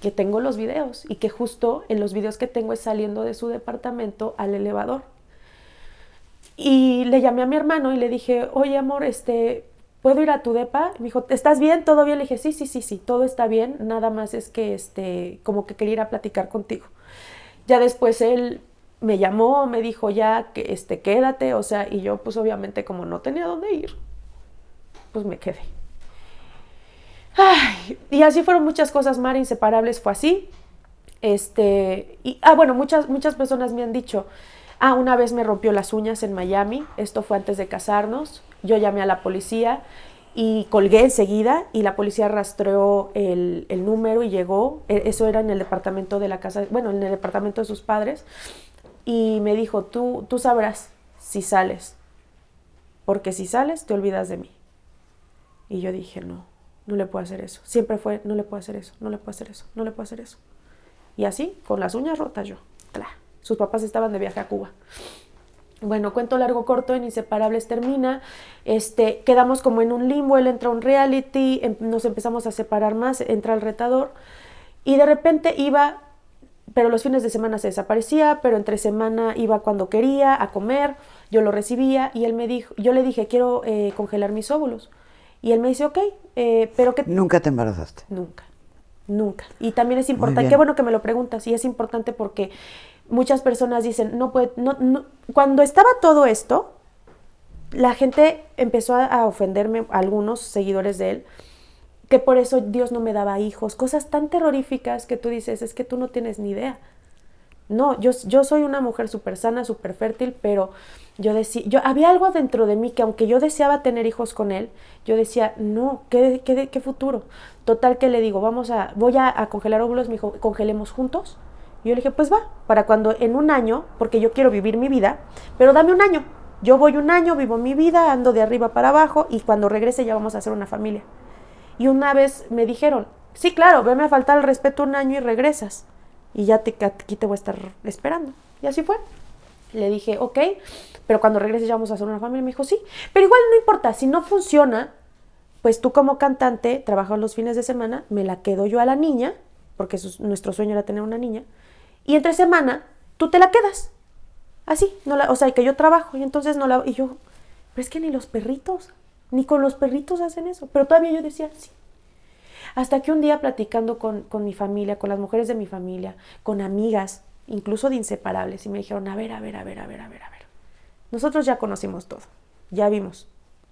que tengo los videos y que justo en los videos que tengo es saliendo de su departamento al elevador. Y le llamé a mi hermano y le dije, oye amor, este, ¿puedo ir a tu depa? Me dijo, ¿estás bien? ¿Todo bien? Le dije, sí, sí, sí, sí, todo está bien, nada más es que, este, como que quería ir a platicar contigo. Ya después él me llamó, me dijo ya que, este, quédate, o sea, y yo pues obviamente como no tenía dónde ir, pues me quedé. Ay, y así fueron muchas cosas, Mara, inseparables fue así. Este, y, ah, bueno, muchas, muchas personas me han dicho, ah, una vez me rompió las uñas en Miami, esto fue antes de casarnos, yo llamé a la policía y colgué enseguida y la policía rastreó el, número y llegó, e- eso era en el departamento de la casa, bueno, en el departamento de sus padres, y me dijo, tú, tú sabrás si sales, porque si sales te olvidas de mí. Y yo dije, no, no le puedo hacer eso. Siempre fue, no le puedo hacer eso, no le puedo hacer eso, no le puedo hacer eso. Y así, con las uñas rotas yo. ¡Tla! Sus papás estaban de viaje a Cuba. Bueno, cuento largo corto, en Inseparables termina. Este, quedamos como en un limbo, él entra a un reality, em- nos empezamos a separar más, entra el retador. Y de repente iba, pero los fines de semana se desaparecía, pero entre semana iba cuando quería a comer, yo lo recibía y él me dijo, yo le dije, quiero eh, congelar mis óvulos. Y él me dice, ok, eh, pero que Nunca te embarazaste. Nunca, nunca. Y también es importante, qué bueno que me lo preguntas, y es importante porque muchas personas dicen, no puede, no, cuando estaba todo esto, la gente empezó a, a ofenderme, algunos seguidores de él, que por eso Dios no me daba hijos, cosas tan terroríficas que tú dices, es que tú no tienes ni idea. No, yo, yo soy una mujer súper sana, súper fértil, pero yo decía, yo había algo dentro de mí que aunque yo deseaba tener hijos con él, yo decía, no, ¿qué, qué, qué futuro? Total que le digo, vamos a, voy a, a congelar óvulos, me dijo, congelemos juntos. Y yo le dije, pues va, para cuando en un año, porque yo quiero vivir mi vida, pero dame un año. Yo voy un año, vivo mi vida, ando de arriba para abajo y cuando regrese ya vamos a hacer una familia. Y una vez me dijeron, sí, claro, veme a faltar el respeto un año y regresas. Y ya te, aquí te voy a estar esperando. Y así fue. Le dije, ok, pero cuando regrese ya vamos a hacer una familia. Me dijo, sí, pero igual no importa, si no funciona, pues tú como cantante, trabajas los fines de semana, me la quedo yo a la niña, porque es- nuestro sueño era tener una niña, y entre semana tú te la quedas. Así, no la, o sea, que yo trabajo y entonces no la... Y yo, pero es que ni los perritos, ni con los perritos hacen eso. Pero todavía yo decía, sí. Hasta que un día platicando con, con mi familia, con las mujeres de mi familia, con amigas, incluso de inseparables, y me dijeron, a ver, a ver, a ver, a ver, a ver, a ver. Nosotros ya conocimos todo, ya vimos.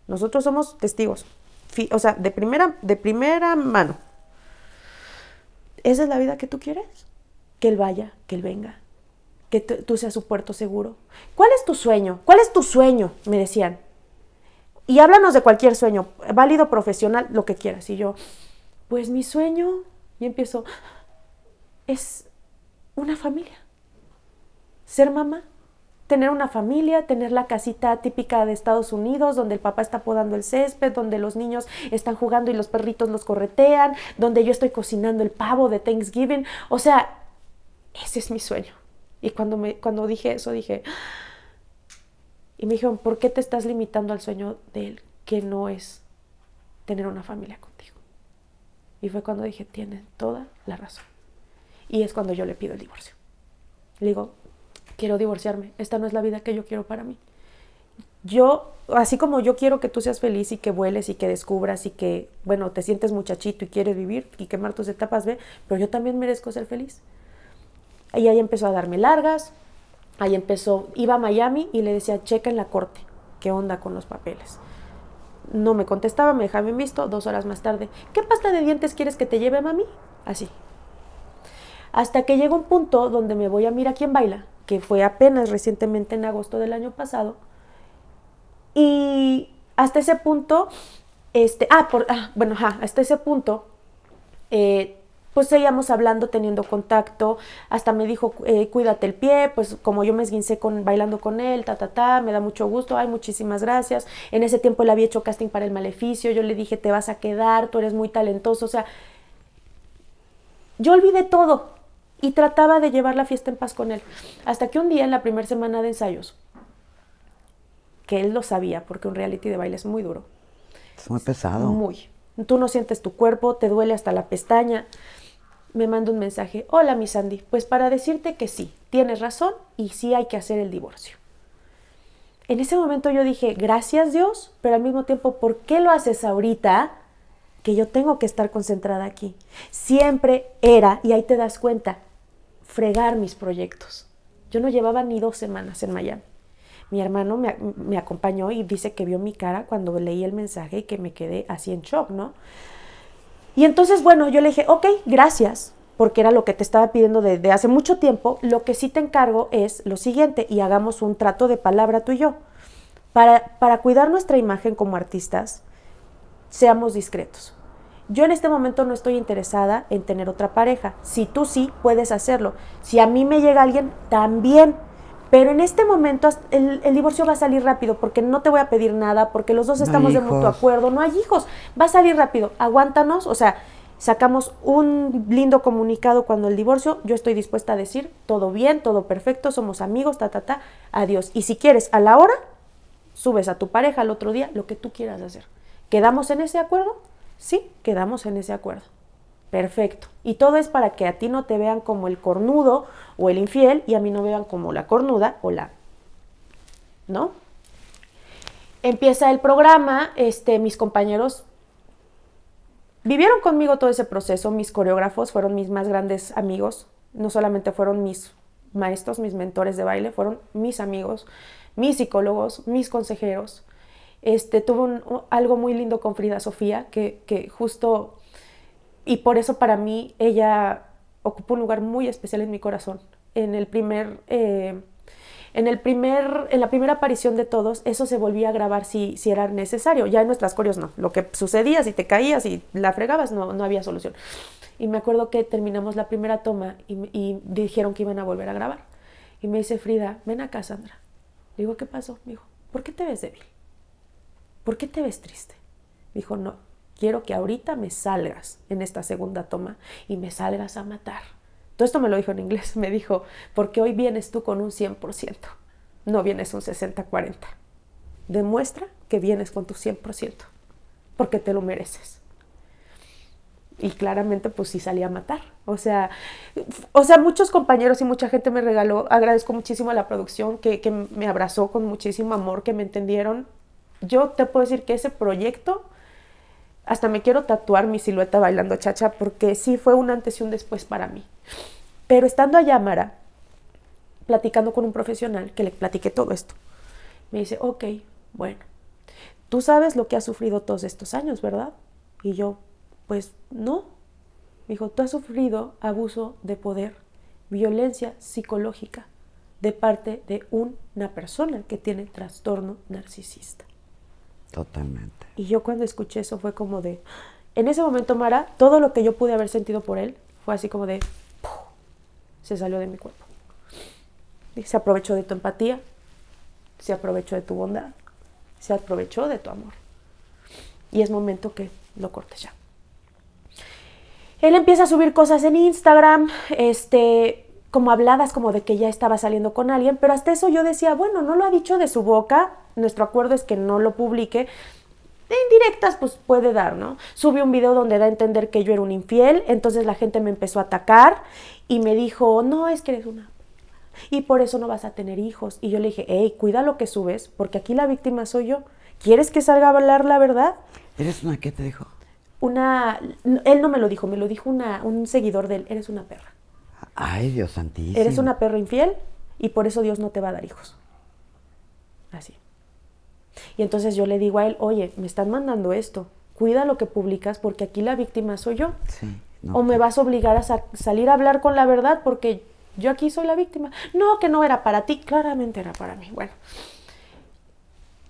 Nosotros somos testigos, o sea, de primera, de primera mano. ¿Esa es la vida que tú quieres? Que él vaya, que él venga, que tú seas su puerto seguro. ¿Cuál es tu sueño? ¿Cuál es tu sueño? Me decían. y háblanos de cualquier sueño, válido, profesional, lo que quieras. Y yo, pues mi sueño, y empiezo, es una familia, ser mamá, tener una familia, tener la casita típica de Estados Unidos, donde el papá está podando el césped, donde los niños están jugando y los perritos los corretean, donde yo estoy cocinando el pavo de Thanksgiving. O sea, ese es mi sueño. Y cuando, me, cuando dije eso, dije, y me dijeron, ¿por qué te estás limitando al sueño de él, que no es tener una familia contigo? Y fue cuando dije, tiene toda la razón. Y es cuando yo le pido el divorcio. Le digo, quiero divorciarme, esta no es la vida que yo quiero para mí. Yo, así como yo quiero que tú seas feliz y que vueles y que descubras y que, bueno, te sientes muchachito y quieres vivir y quemar tus etapas, ve, pero yo también merezco ser feliz. Y ahí empezó a darme largas, ahí empezó, iba a Miami y le decía, checa en la corte, ¿qué onda con los papeles? No me contestaba, me dejaba en visto, dos horas más tarde, ¿qué pasta de dientes quieres que te lleve, mami? Así. Hasta que llegó un punto donde me voy a mirar quién baila que fue apenas recientemente en agosto del año pasado. Y hasta ese punto, este, ah, por, ah, bueno, hasta ese punto, eh, pues seguíamos hablando, teniendo contacto, hasta me dijo, eh, cuídate el pie, pues como yo me esguincé con, bailando con él, ta, ta, ta, me da mucho gusto, ay, muchísimas gracias. En ese tiempo él había hecho casting para el maleficio, yo le dije, te vas a quedar, tú eres muy talentoso, o sea, yo olvidé todo, y trataba de llevar la fiesta en paz con él. Hasta que un día, en la primera semana de ensayos, que él lo sabía, porque un reality de baile es muy duro. Es muy pesado. Muy. Tú no sientes tu cuerpo, te duele hasta la pestaña. Me manda un mensaje, hola mi Sandy, pues para decirte que sí, tienes razón y sí hay que hacer el divorcio. En ese momento yo dije, gracias Dios, pero al mismo tiempo, ¿por qué lo haces ahorita? Que yo tengo que estar concentrada aquí. Siempre era, y ahí te das cuenta, fregar mis proyectos. Yo no llevaba ni dos semanas en Miami. Mi hermano me, acompañó y dice que vio mi cara cuando leí el mensaje y que me quedé así en shock, ¿no? Y entonces, bueno, yo le dije, ok, gracias, porque era lo que te estaba pidiendo desde hace mucho tiempo. Lo que sí te encargo es lo siguiente y hagamos un trato de palabra tú y yo. Para, para cuidar nuestra imagen como artistas, seamos discretos. Yo en este momento no estoy interesada en tener otra pareja. Si tú sí, puedes hacerlo. Si a mí me llega alguien, también. Pero en este momento el, divorcio va a salir rápido porque no te voy a pedir nada, porque los dos estamos de mutuo acuerdo, no hay hijos, va a salir rápido, aguántanos, o sea, sacamos un lindo comunicado cuando el divorcio, yo estoy dispuesta a decir, todo bien, todo perfecto, somos amigos, ta, ta, ta, adiós. Y si quieres a la hora, subes a tu pareja al otro día, lo que tú quieras hacer. ¿Quedamos en ese acuerdo? Sí, quedamos en ese acuerdo. Perfecto. Y todo es para que a ti no te vean como el cornudo o el infiel y a mí no vean como la cornuda o la... ¿No? Empieza el programa, este, mis compañeros vivieron conmigo todo ese proceso, mis coreógrafos fueron mis más grandes amigos, no solamente fueron mis maestros, mis mentores de baile, fueron mis amigos, mis psicólogos, mis consejeros, este, tuvo algo muy lindo con Frida Sofía, que, justo, y por eso para mí ella ocupó un lugar muy especial en mi corazón. En el primer, eh, en el primer, en la primera aparición de todos, eso se volvía a grabar si, si era necesario. Ya en nuestras coreos no. Lo que sucedía, si te caías y la fregabas, no, no había solución. Y me acuerdo que terminamos la primera toma y, dijeron que iban a volver a grabar. Y me dice Frida, ven acá, Sandra. Digo, ¿qué pasó? Me dijo, ¿por qué te ves débil? ¿por qué te ves triste? Dijo, no, quiero que ahorita me salgas en esta segunda toma y me salgas a matar. Todo esto me lo dijo en inglés, me dijo, porque hoy vienes tú con un 100%, no vienes un 60-40. Demuestra que vienes con tu 100%, porque te lo mereces. Y claramente pues sí salí a matar. O sea, o sea, muchos compañeros y mucha gente me regaló, agradezco muchísimo a la producción que, que me abrazó con muchísimo amor, que me entendieron yo te puedo decir que ese proyecto, hasta me quiero tatuar mi silueta bailando chacha porque sí fue un antes y un después para mí. Pero estando allá, Mara, platicando con un profesional que le platiqué todo esto, me dice, ok, bueno, tú sabes lo que has sufrido todos estos años, ¿verdad? Y yo, pues no. Me dijo, tú has sufrido abuso de poder, violencia psicológica de parte de una persona que tiene trastorno narcisista. Totalmente. Y yo cuando escuché eso fue como de, en ese momento, Mara, todo lo que yo pude haber sentido por él fue así como de, se salió de mi cuerpo. Y se aprovechó de tu empatía, se aprovechó de tu bondad, se aprovechó de tu amor. Y es momento que lo cortes ya. Él empieza a subir cosas en Instagram, este, como habladas como de que ya estaba saliendo con alguien, pero hasta eso yo decía, bueno, no lo ha dicho de su boca, nuestro acuerdo es que no lo publique, de indirectas pues puede dar, ¿no? Sube un video donde da a entender que yo era un infiel, entonces la gente me empezó a atacar y me dijo, no, es que eres una... Y por eso no vas a tener hijos. Y yo le dije, hey, cuida lo que subes, porque aquí la víctima soy yo. ¿Quieres que salga a hablar la verdad? ¿Eres una qué te dijo? Una... Él no me lo dijo, me lo dijo una, un seguidor de él, eres una perra. Ay, Dios santísimo. Eres una perra infiel y por eso Dios no te va a dar hijos. Así. Y entonces yo le digo a él, oye, me están mandando esto, cuida lo que publicas porque aquí la víctima soy yo. Sí. no, o me vas a obligar a sa- salir a hablar con la verdad porque yo aquí soy la víctima. No, que no era para ti, claramente era para mí. Bueno,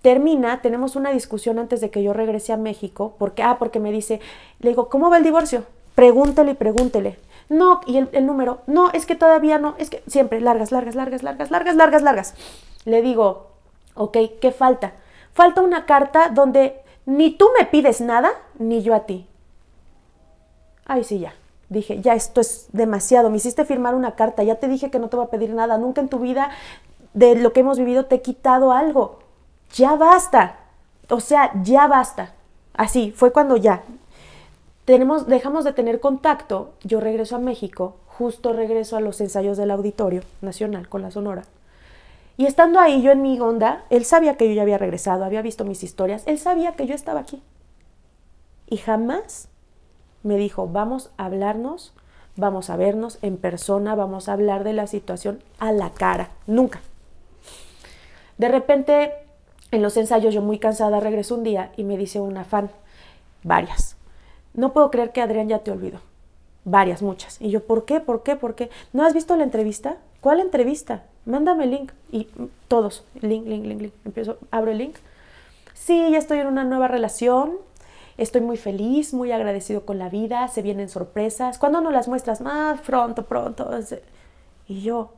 termina, tenemos una discusión antes de que yo regrese a México, porque, ah, porque me dice, le digo, ¿cómo va el divorcio? Pregúntele y pregúntele. No, y el, número, no, es que todavía no, es que siempre, largas, largas, largas, largas, largas, largas, largas. Le digo, ok, ¿qué falta? Falta una carta donde ni tú me pides nada, ni yo a ti. Ay, sí, ya. Dije, ya esto es demasiado. Me hiciste firmar una carta. Ya te dije que no te voy a pedir nada. Nunca en tu vida de lo que hemos vivido te he quitado algo. Ya basta. O sea, ya basta. Así, fue cuando ya. Dejamos de tener contacto. Yo regreso a México. Justo regreso a los ensayos del Auditorio Nacional con la Sonora. Y estando ahí yo en mi onda, él sabía que yo ya había regresado, había visto mis historias, él sabía que yo estaba aquí. Y jamás me dijo, vamos a hablarnos, vamos a vernos en persona, vamos a hablar de la situación a la cara. Nunca. De repente, en los ensayos, yo muy cansada, regreso un día y me dice una fan, varias. No puedo creer que Adrián ya te olvidó. Varias, muchas. Y yo, ¿por qué? ¿Por qué? ¿Por qué? ¿No has visto la entrevista? ¿Cuál entrevista? Mándame el link. Y todos, link, link, link, link. Empiezo, abro el link. Sí, ya estoy en una nueva relación. Estoy muy feliz, muy agradecido con la vida. Se vienen sorpresas. ¿Cuándo no las muestras? Más pronto, pronto. Y yo,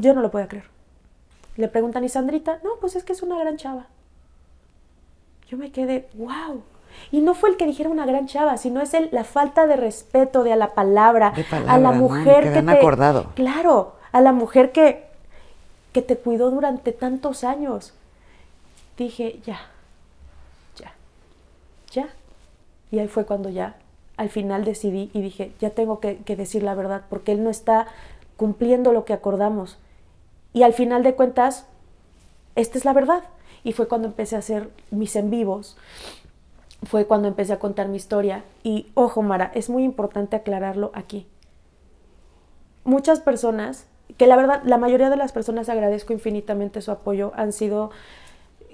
yo no lo podía creer. Le preguntan, ¿y Sandrita? No, pues es que es una gran chava. Yo me quedé, wow. Y no fue el que dijera una gran chava, sino es el, la falta de respeto de a la palabra, a la mujer Que te, acordado. Claro, a la mujer que, que te cuidó durante tantos años. Dije, ya, ya, ya. Y ahí fue cuando ya, al final decidí y dije, ya tengo que, que decir la verdad, porque él no está cumpliendo lo que acordamos. Y al final de cuentas, esta es la verdad. Y fue cuando empecé a hacer mis en vivos, fue cuando empecé a contar mi historia. Y ojo, Mara, es muy importante aclararlo aquí. Muchas personas, que la verdad, la mayoría de las personas agradezco infinitamente su apoyo, han sido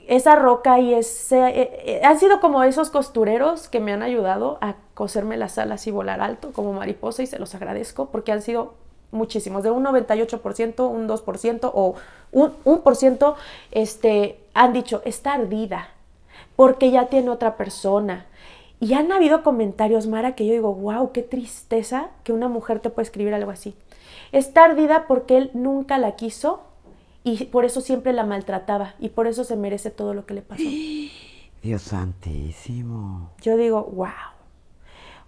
esa roca y ese, eh, eh, han sido como esos costureros que me han ayudado a coserme las alas y volar alto como mariposa y se los agradezco porque han sido muchísimos, de un 98%, un 2% o un, un por ciento, este, han dicho, está ardida, porque ya tiene otra persona. Y han habido comentarios, Mara, que yo digo, wow, qué tristeza que una mujer te puede escribir algo así. Está ardida porque él nunca la quiso y por eso siempre la maltrataba y por eso se merece todo lo que le pasó. Dios santísimo. Yo digo, wow.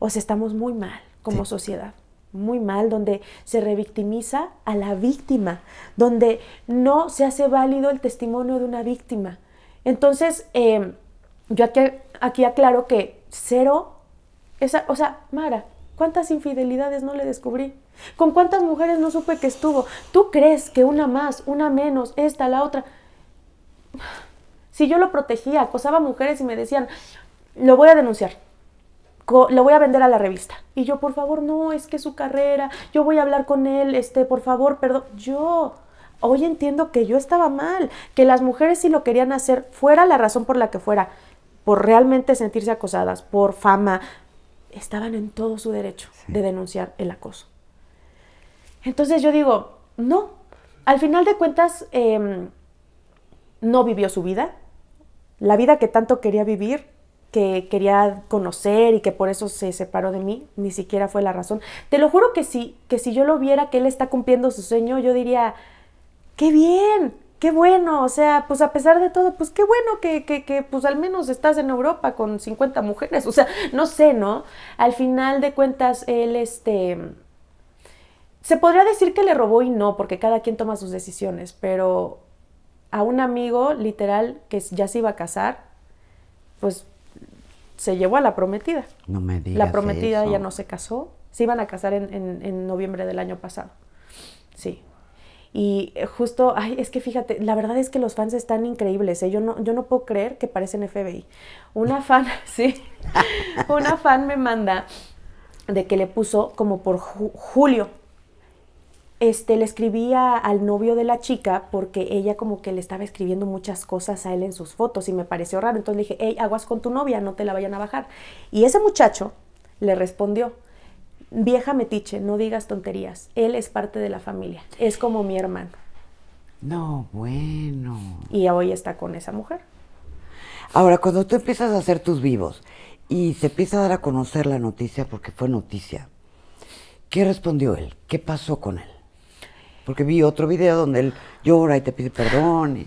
O sea, estamos muy mal como Sí. sociedad. Muy mal, donde se revictimiza a la víctima, donde no se hace válido el testimonio de una víctima. Entonces, eh, yo aquí, aquí aclaro que cero, esa, o sea, Mara, ¿cuántas infidelidades no le descubrí? ¿Con cuántas mujeres no supe que estuvo? ¿Tú crees que una más, una menos, esta, la otra? Si yo lo protegía, acosaba a mujeres y me decían, lo voy a denunciar, lo voy a vender a la revista. Y yo, por favor, no, es que su carrera, yo voy a hablar con él, este, por favor, perdón. Yo hoy entiendo que yo estaba mal, que las mujeres si lo querían hacer, fuera la razón por la que fuera, por realmente sentirse acosadas, por fama, estaban en todo su derecho Sí. de denunciar el acoso. Entonces yo digo, no, al final de cuentas, em, no vivió su vida, La vida que tanto quería vivir, que quería conocer y que por eso se separó de mí, ni siquiera fue la razón. Te lo juro que sí, que si yo lo viera que él está cumpliendo su sueño, yo diría, qué bien, qué bueno, o sea, pues a pesar de todo, pues qué bueno que, que, que, pues al menos estás en Europa con 50 mujeres, o sea, no sé, ¿no? Al final de cuentas, él, este, se podría decir que le robó y no, porque cada quien toma sus decisiones, pero a un amigo, literal, que ya se iba a casar, pues se llevó a la prometida. No me digas La prometida eso. ya no se casó, se iban a casar en, en- en noviembre del año pasado. Sí. Y eh, justo, ay, es que fíjate, la verdad es que los fans están increíbles, ¿eh? yo, no, yo no puedo creer que parecen FBI. Una fan, sí, una fan me manda de que le puso como por ju- julio, este, le escribía al novio de la chica porque ella como que le estaba escribiendo muchas cosas a él en sus fotos y me pareció raro. Entonces le dije, hey, aguas con tu novia, no te la vayan a bajar. Y ese muchacho le respondió, vieja metiche, no digas tonterías, él es parte de la familia, es como mi hermano. No, bueno. Y hoy está con esa mujer. Ahora, cuando tú empiezas a hacer tus vivos y se empieza a dar a conocer la noticia, porque fue noticia, ¿qué respondió él? ¿Qué pasó con él? Porque vi otro video donde él llora y te pide perdón. y-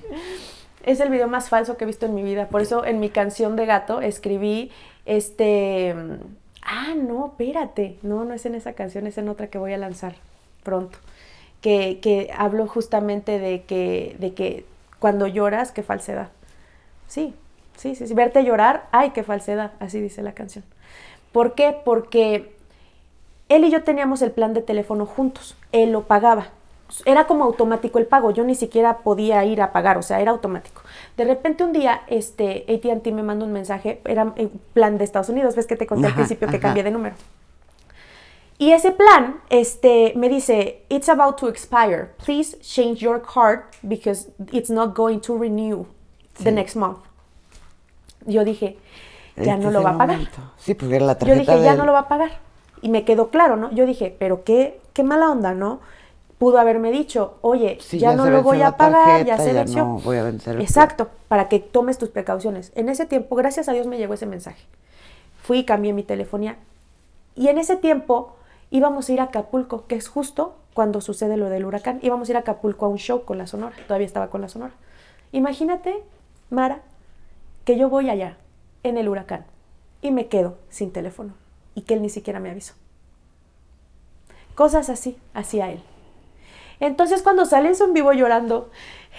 Es el video más falso que he visto en mi vida. Por eso en mi canción de gato escribí este... Ah, no, espérate. No, no es en esa canción, es en otra que voy a lanzar pronto. Que, que hablo justamente de que, de que cuando lloras, qué falsedad. Sí, sí, sí, sí. Verte llorar, ay, qué falsedad. Así dice la canción. ¿Por qué? Porque él y yo teníamos el plan de teléfono juntos. Él lo pagaba. Era como automático el pago. Yo ni siquiera podía ir a pagar, o sea, era automático. De repente un día, este, AT&T me manda un mensaje. Era el plan de Estados Unidos. Ves que te conté al Ajá, principio que cambié de número. Y ese plan, este, me dice, it's about to expire. Please change your card because it's not going to renew the next month. Yo dije, ya Este no lo va a pagar. Sí, porque era la Yo tarjeta dije, de ya no lo va a pagar. Y me quedó claro, ¿no? Yo dije, pero qué, qué mala onda, ¿no? Pudo haberme dicho, oye, Sí, ya, ya no se lo voy a pagar, ya tarjeta, se ya venció. no voy a vencer Exacto, para que tomes tus precauciones. En ese tiempo, gracias a Dios me llegó ese mensaje. Fui y cambié mi telefonía. Y en ese tiempo íbamos a ir a Acapulco, que es justo cuando sucede lo del huracán. Íbamos a ir a Acapulco a un show con la Sonora. Todavía estaba con la Sonora. Imagínate, Mara, que yo voy allá en el huracán y me quedo sin teléfono y que él ni siquiera me avisó. Cosas así hacía él. Entonces cuando sale en vivo llorando,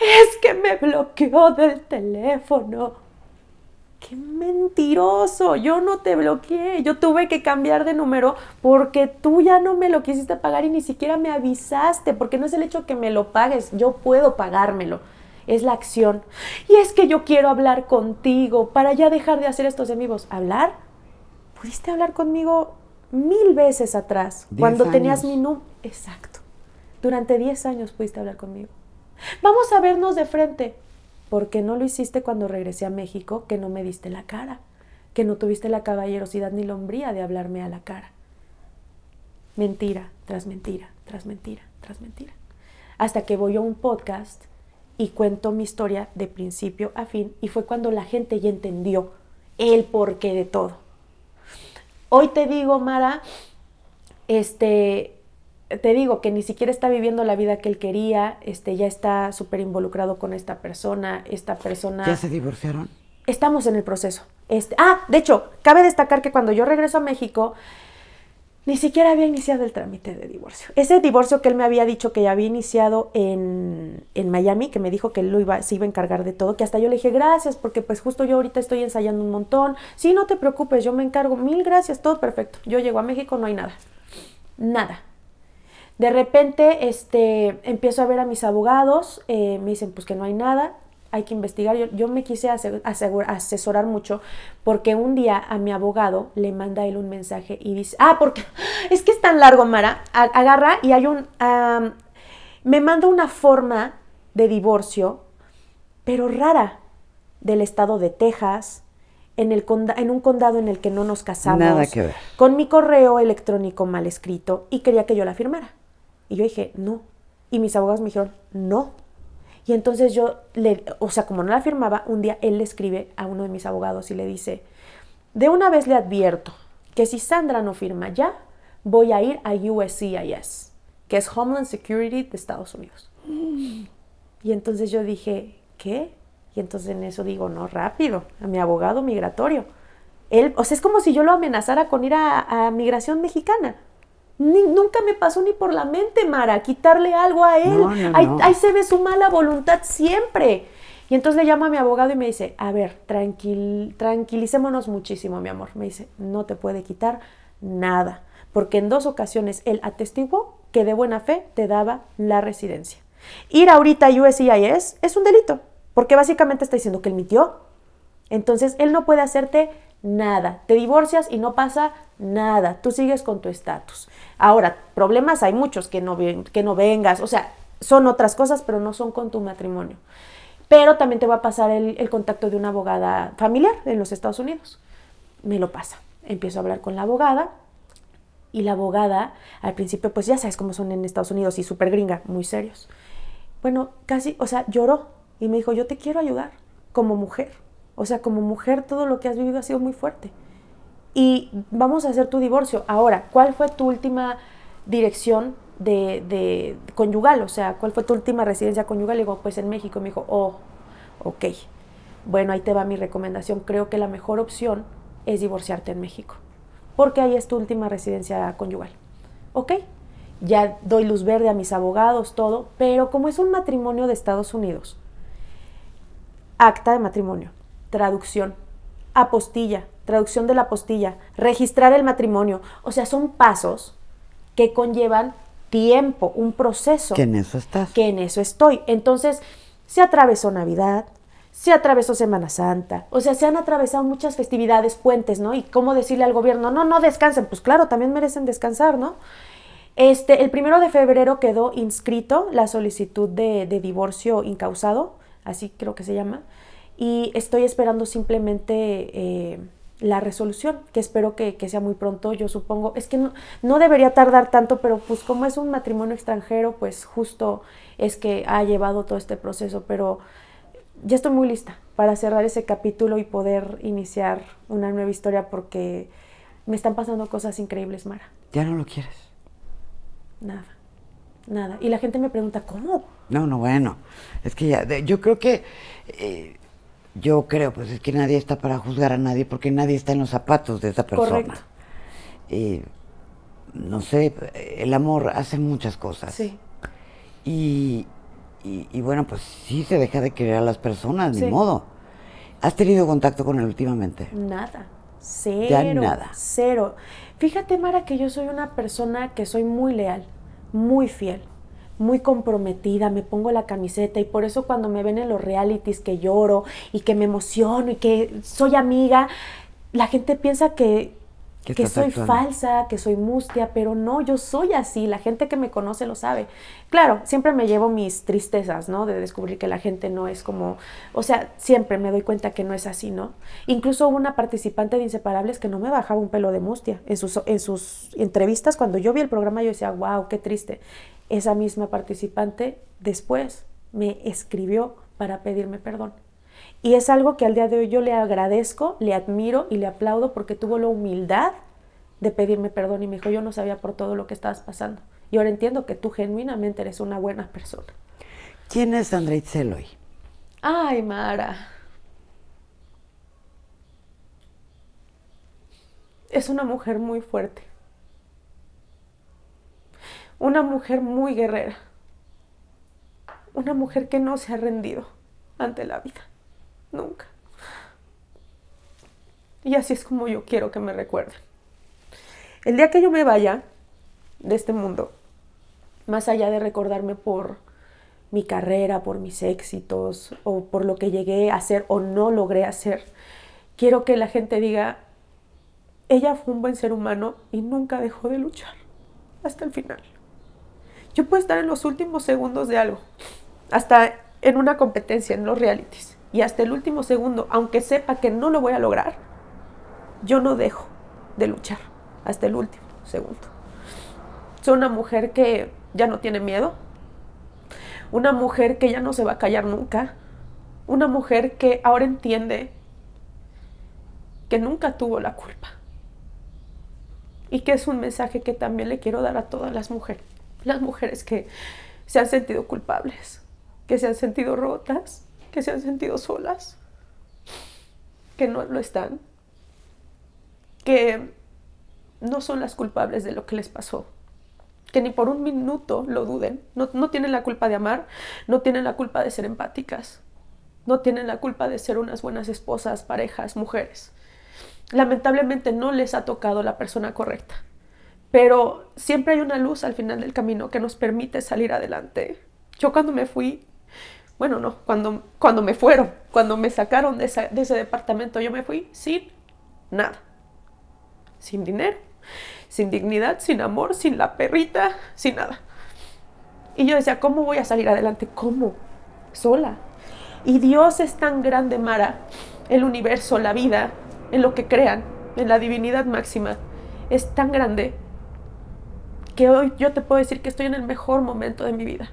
es que me bloqueó del teléfono. ¡Qué mentiroso! Yo no te bloqueé. Yo tuve que cambiar de número porque tú ya no me lo quisiste pagar y ni siquiera me avisaste. Porque no es el hecho que me lo pagues. Yo puedo pagármelo. Es la acción. Y es que yo quiero hablar contigo para ya dejar de hacer estos vivos. ¿Hablar? Pudiste hablar conmigo mil veces atrás. Cuando tenías mi número. Exacto. Durante 10 años pudiste hablar conmigo. Vamos a vernos de frente. ¿Por qué no lo hiciste cuando regresé a México que no me diste la cara? Que no tuviste la caballerosidad ni la hombría de hablarme a la cara. Mentira, tras mentira, tras mentira, tras mentira. Hasta que voy a un podcast y cuento mi historia de principio a fin y fue cuando la gente ya entendió el porqué de todo. Hoy te digo, Mara, este, te digo que ni siquiera está viviendo la vida que él quería, este, ya está súper involucrado con esta persona, esta persona... ¿Ya se divorciaron? Estamos en el proceso. Este, ah, de hecho, cabe destacar que cuando yo regreso a México, ni siquiera había iniciado el trámite de divorcio. Ese divorcio que él me había dicho que ya había iniciado en, en Miami, que me dijo que él lo iba, se iba a encargar de todo, que hasta yo le dije gracias, porque pues justo yo ahorita estoy ensayando un montón. Sí, no te preocupes, yo me encargo. Mil gracias, todo perfecto. Yo llego a México, no hay nada. Nada. De repente, este, empiezo a ver a mis abogados, eh, me dicen pues que no hay nada, hay que investigar. Yo, yo me quise asesorar mucho porque un día a mi abogado le manda él un mensaje y dice, ah, porque es que es tan largo, Mara, agarra y hay un, me manda una forma de divorcio, pero rara, del estado de Texas, en, el conda- en un condado en el que no nos casamos Nada que ver. con mi correo electrónico mal escrito y quería que yo la firmara. Y yo dije, no. Y mis abogados me dijeron, no. Y entonces yo, le, o sea, como no la firmaba, un día él le escribe a uno de mis abogados y le dice, de una vez le advierto que si Sandra no firma ya, voy a ir a USCIS, que es Homeland Security de Estados Unidos. Y entonces yo dije, ¿qué? Y entonces en eso digo, no, rápido, a mi abogado migratorio. Él, o sea, es como si yo lo amenazara con ir a, migración mexicana. Nunca me pasó ni por la mente, Mara, quitarle algo a él. ahí, se ve su mala voluntad siempre. Y entonces le llamo a mi abogado y me dice, a ver, tranquil, tranquilicémonos muchísimo, mi amor. Me dice, no te puede quitar nada, porque en dos ocasiones él atestiguó que de buena fe te daba la residencia. Ir ahorita a USCIS es un delito, porque básicamente está diciendo que él mintió. Entonces él no puede hacerte nada. Te divorcias y no pasa nada. Tú sigues con tu estatus. Ahora, problemas hay muchos que no, que no vengas, o sea, son otras cosas, pero no son con tu matrimonio pero también te va a pasar el, contacto de una abogada familiar en los Estados Unidos. Me lo pasa. Empiezo a hablar con la abogada y la abogada, al principio, pues ya sabes cómo son en Estados Unidos y súper gringa, muy serios. Bueno, casi, o sea, lloró y me dijo, yo te quiero ayudar como mujer. O sea, como mujer todo lo que has vivido ha sido muy fuerte. Y vamos a hacer tu divorcio. Ahora, ¿cuál fue tu última dirección de, conyugal, o sea, ¿cuál fue tu última residencia conyugal? Le digo, pues en México. Me dijo, oh, ok. Bueno, ahí te va mi recomendación. Creo que la mejor opción es divorciarte en México, porque ahí es tu última residencia conyugal. Ok, ya doy luz verde a mis abogados, todo, pero como es un matrimonio de Estados Unidos, acta de matrimonio, traducción, apostilla, traducción de la apostilla, registrar el matrimonio, o sea, son pasos que conllevan tiempo, un proceso. Que en eso estás. Que en eso estoy. Entonces, se atravesó Navidad, se atravesó Semana Santa, o sea, se han atravesado muchas festividades, puentes, ¿no? Y cómo decirle al gobierno, no, no descansen, pues claro, también merecen descansar, ¿no? Este, el primero de febrero quedó inscrito la solicitud de, divorcio incausado, así creo que se llama, y estoy esperando simplemente eh, la resolución, que espero que, sea muy pronto, yo supongo. Es que no, no, debería tardar tanto, pero pues como es un matrimonio extranjero, pues justo es que ha llevado todo este proceso, pero ya estoy muy lista para cerrar ese capítulo y poder iniciar una nueva historia porque me están pasando cosas increíbles, Mara. ¿Ya no lo quieres? Nada, nada. Y la gente me pregunta, ¿cómo? No, no, bueno, es que ya, yo creo que... Eh, yo creo, pues es que nadie está para juzgar a nadie porque nadie está en los zapatos de esa persona. Correcto. Y, no sé, el amor hace muchas cosas. Sí. Y, y, bueno, pues sí se deja de querer a las personas, ni modo. ¿Has tenido contacto con él últimamente? Nada. Cero. Ya nada. Cero. Fíjate, Mara, que yo soy una persona que soy muy leal, muy fiel muy comprometida, me pongo la camiseta y por eso cuando me ven en los realities que lloro y que me emociono y que soy amiga, la gente piensa que, que soy falsa, que soy mustia, pero no, yo soy así, la gente que me conoce lo sabe. Claro, siempre me llevo mis tristezas, ¿no? De descubrir que la gente no es como, o sea, siempre me doy cuenta que no es así, ¿no? Incluso hubo una participante de Inseparables que no me bajaba un pelo de mustia. En sus, en sus entrevistas, cuando yo vi el programa, yo decía, wow, qué triste esa misma participante después me escribió para pedirme perdón. Y es algo que al día de hoy yo le agradezco, le admiro y le aplaudo porque tuvo la humildad de pedirme perdón y me dijo, yo no sabía por todo lo que estabas pasando. Y ahora entiendo que tú genuinamente eres una buena persona. ¿Quién es Sandra Itzeloy? Ay, Mara. Es una mujer muy fuerte una mujer muy guerrera, una mujer que no se ha rendido ante la vida, nunca. Y así es como yo quiero que me recuerden. El día que yo me vaya de este mundo, más allá de recordarme por mi carrera, por mis éxitos o por lo que llegué a hacer o no logré hacer, quiero que la gente diga, ella fue un buen ser humano y nunca dejó de luchar hasta el final. Yo puedo estar en los últimos segundos de algo, hasta en una competencia, en los realities, y hasta el último segundo, aunque sepa que no lo voy a lograr, yo no dejo de luchar hasta el último segundo. Soy una mujer que ya no tiene miedo, una mujer que ya no se va a callar nunca, una mujer que ahora entiende que nunca tuvo la culpa. Y que es un mensaje que también le quiero dar a todas las mujeres, las mujeres que se han sentido culpables, que se han sentido rotas, que se han sentido solas, que no lo están, que no son las culpables de lo que les pasó, que ni por un minuto lo duden, no, no tienen la culpa de amar, no tienen la culpa de ser empáticas, no tienen la culpa de ser unas buenas esposas, parejas, mujeres. Lamentablemente no les ha tocado la persona correcta, pero siempre hay una luz al final del camino que nos permite salir adelante. Yo cuando me fui, bueno, no, cuando, cuando me fueron, cuando me sacaron de, de ese departamento, yo me fui sin nada, sin dinero, sin dignidad, sin amor, sin la perrita, sin nada. Y yo decía, ¿cómo voy a salir adelante? ¿Cómo? Sola. Y Dios es tan grande, Mara, el universo, la vida, en lo que crean, en la divinidad máxima, es tan grande que hoy yo te puedo decir que estoy en el mejor momento de mi vida,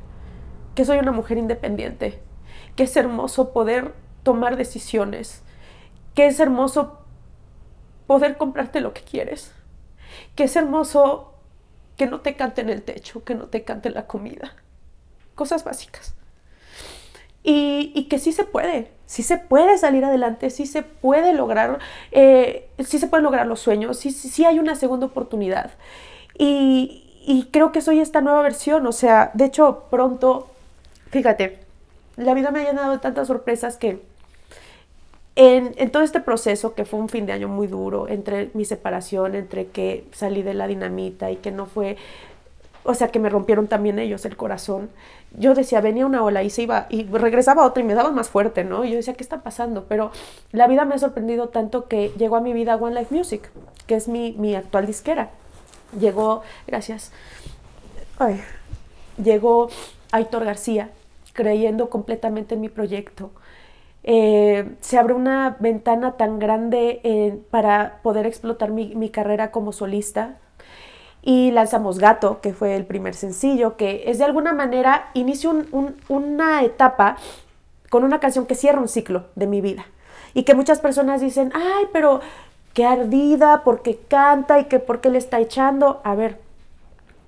que soy una mujer independiente, que es hermoso poder tomar decisiones, que es hermoso poder comprarte lo que quieres, que es hermoso que no te cante en el techo, que no te cante la comida, cosas básicas. Y, que sí se puede, sí se puede salir adelante, sí se puede lograr, eh, sí se pueden lograr los sueños, sí, sí, hay una segunda oportunidad. Y, y, creo que soy esta nueva versión, o sea, de hecho pronto, fíjate, la vida me ha llenado de tantas sorpresas que en, en, todo este proceso, que fue un fin de año muy duro, entre mi separación, entre que salí de la dinamita y que no fue o sea, que me rompieron también ellos el corazón. Yo decía, venía una ola y se iba, y regresaba otra y me daba más fuerte, ¿no? Y yo decía, ¿qué está pasando? Pero la vida me ha sorprendido tanto que llegó a mi vida One Life Music, que es mi, mi actual disquera. Llegó, gracias, ay, llegó Aitor García, creyendo completamente en mi proyecto. Eh, se abre una ventana tan grande eh, para poder explotar mi, carrera como solista, y lanzamos Gato, que fue el primer sencillo, que es de alguna manera inicio una etapa con una canción que cierra un ciclo de mi vida. Y que muchas personas dicen, ay, pero qué ardida, porque canta y que por qué le está echando. A ver,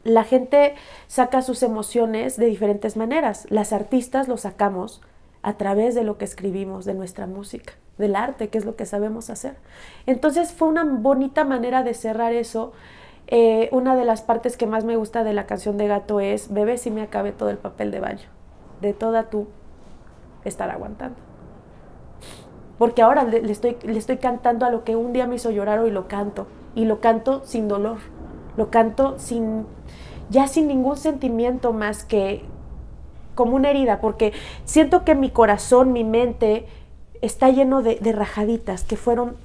la gente saca sus emociones de diferentes maneras. Las artistas lo sacamos a través de lo que escribimos, de nuestra música, del arte, que es lo que sabemos hacer. Entonces fue una bonita manera de cerrar eso eh, una de las partes que más me gusta de la canción de Gato es, bebé, si me acabe todo el papel de baño, de toda tu estar aguantando. Porque ahora le, estoy, le estoy cantando a lo que un día me hizo llorar hoy lo canto. Y lo canto sin dolor. Lo canto sin, ya sin ningún sentimiento más que como una herida. Porque siento que mi corazón, mi mente está lleno de, rajaditas que fueron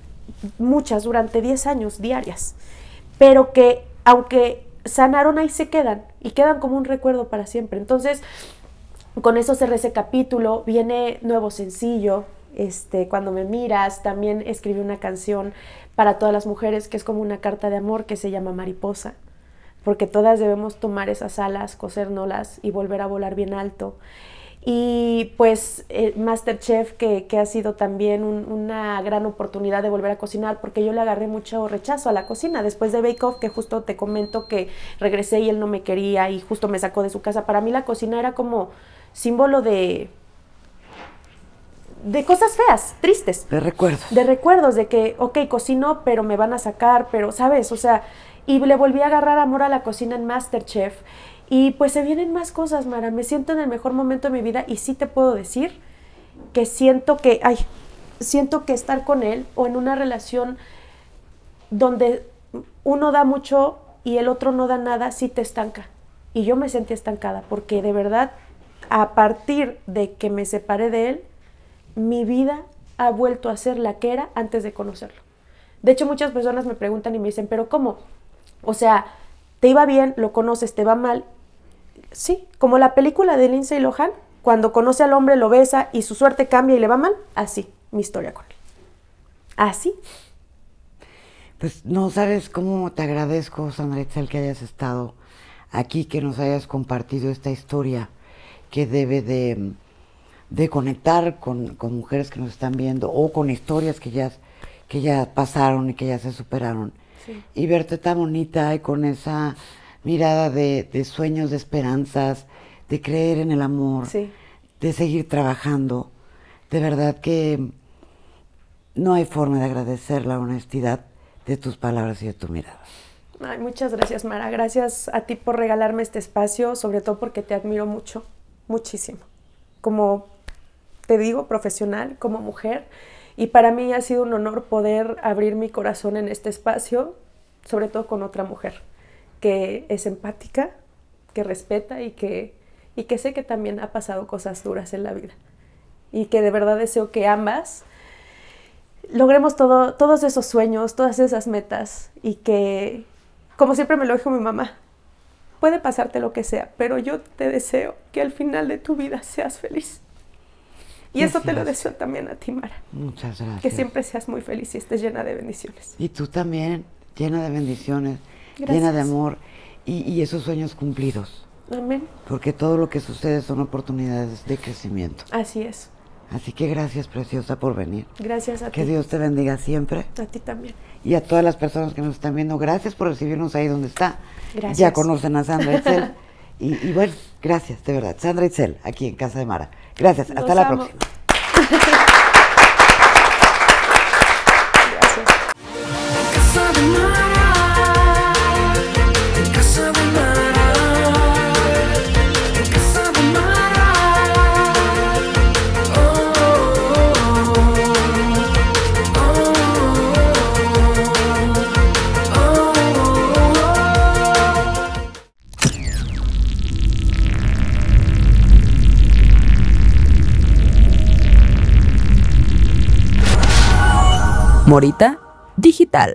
muchas durante 10 años diarias pero que aunque sanaron ahí se quedan y quedan como un recuerdo para siempre. Entonces, con eso cerré ese capítulo, viene nuevo sencillo, este, cuando me miras, también escribí una canción para todas las mujeres que es como una carta de amor que se llama Mariposa, porque todas debemos tomar esas alas, cosérnoslas y volver a volar bien alto. Y pues eh, Masterchef, que, que, ha sido también una gran oportunidad de volver a cocinar, porque yo le agarré mucho rechazo a la cocina. Después de Bake Off, que justo te comento que regresé y él no me quería y justo me sacó de su casa. Para mí la cocina era como símbolo de, de cosas feas, tristes. De recuerdos. De recuerdos, de que, ok, cocino, pero me van a sacar, pero, ¿sabes? O sea, y le volví a agarrar amor a la cocina en Masterchef. Y pues se vienen más cosas, Mara. Me siento en el mejor momento de mi vida y sí te puedo decir que siento que, ay, siento que estar con él o en una relación donde uno da mucho y el otro no da nada, sí te estanca. Y yo me sentí estancada porque de verdad, a partir de que me separé de él, mi vida ha vuelto a ser la que era antes de conocerlo. De hecho, muchas personas me preguntan y me dicen, pero ¿cómo? O sea, te iba bien, lo conoces, te va mal Sí, como la película de Lindsay Lohan, cuando conoce al hombre, lo besa y su suerte cambia y le va mal, así, mi historia con él. Así. Pues no sabes cómo te agradezco, Sandra el que hayas estado aquí, que nos hayas compartido esta historia que debe de, de conectar con, con mujeres que nos están viendo o con historias que ya, que ya pasaron y que ya se superaron. Sí. Y verte tan bonita y con esa mirada de, de sueños, de esperanzas, de creer en el amor, Sí. de seguir trabajando. De verdad que no hay forma de agradecer la honestidad de tus palabras y de tu mirada. Ay, muchas gracias, Mara. Gracias a ti por regalarme este espacio, sobre todo porque te admiro mucho, muchísimo. Como te digo, profesional, como mujer. Y para mí ha sido un honor poder abrir mi corazón en este espacio, sobre todo con otra mujer que es empática, que respeta y que, y que sé que también ha pasado cosas duras en la vida. Y que de verdad deseo que ambas logremos todo, todos esos sueños, todas esas metas y que, como siempre me lo dijo mi mamá, puede pasarte lo que sea, pero yo te deseo que al final de tu vida seas feliz. Y eso te lo deseo también a ti, Mara, Muchas gracias. que siempre seas muy feliz y estés llena de bendiciones. Y tú también, llena de bendiciones, Gracias. llena de amor y, y esos sueños cumplidos. Amén. Porque todo lo que sucede son oportunidades de crecimiento. Así es. Así que gracias, preciosa, por venir. Gracias a Que ti. Dios te bendiga siempre. A ti también. Y a todas las personas que nos están viendo, gracias por recibirnos ahí donde está. Gracias. Ya conocen a Sandra Itzel. y, y bueno, gracias, de verdad. Sandra Itzel, aquí en Casa de Mara. Gracias, hasta la próxima. Gracias. Morita Digital.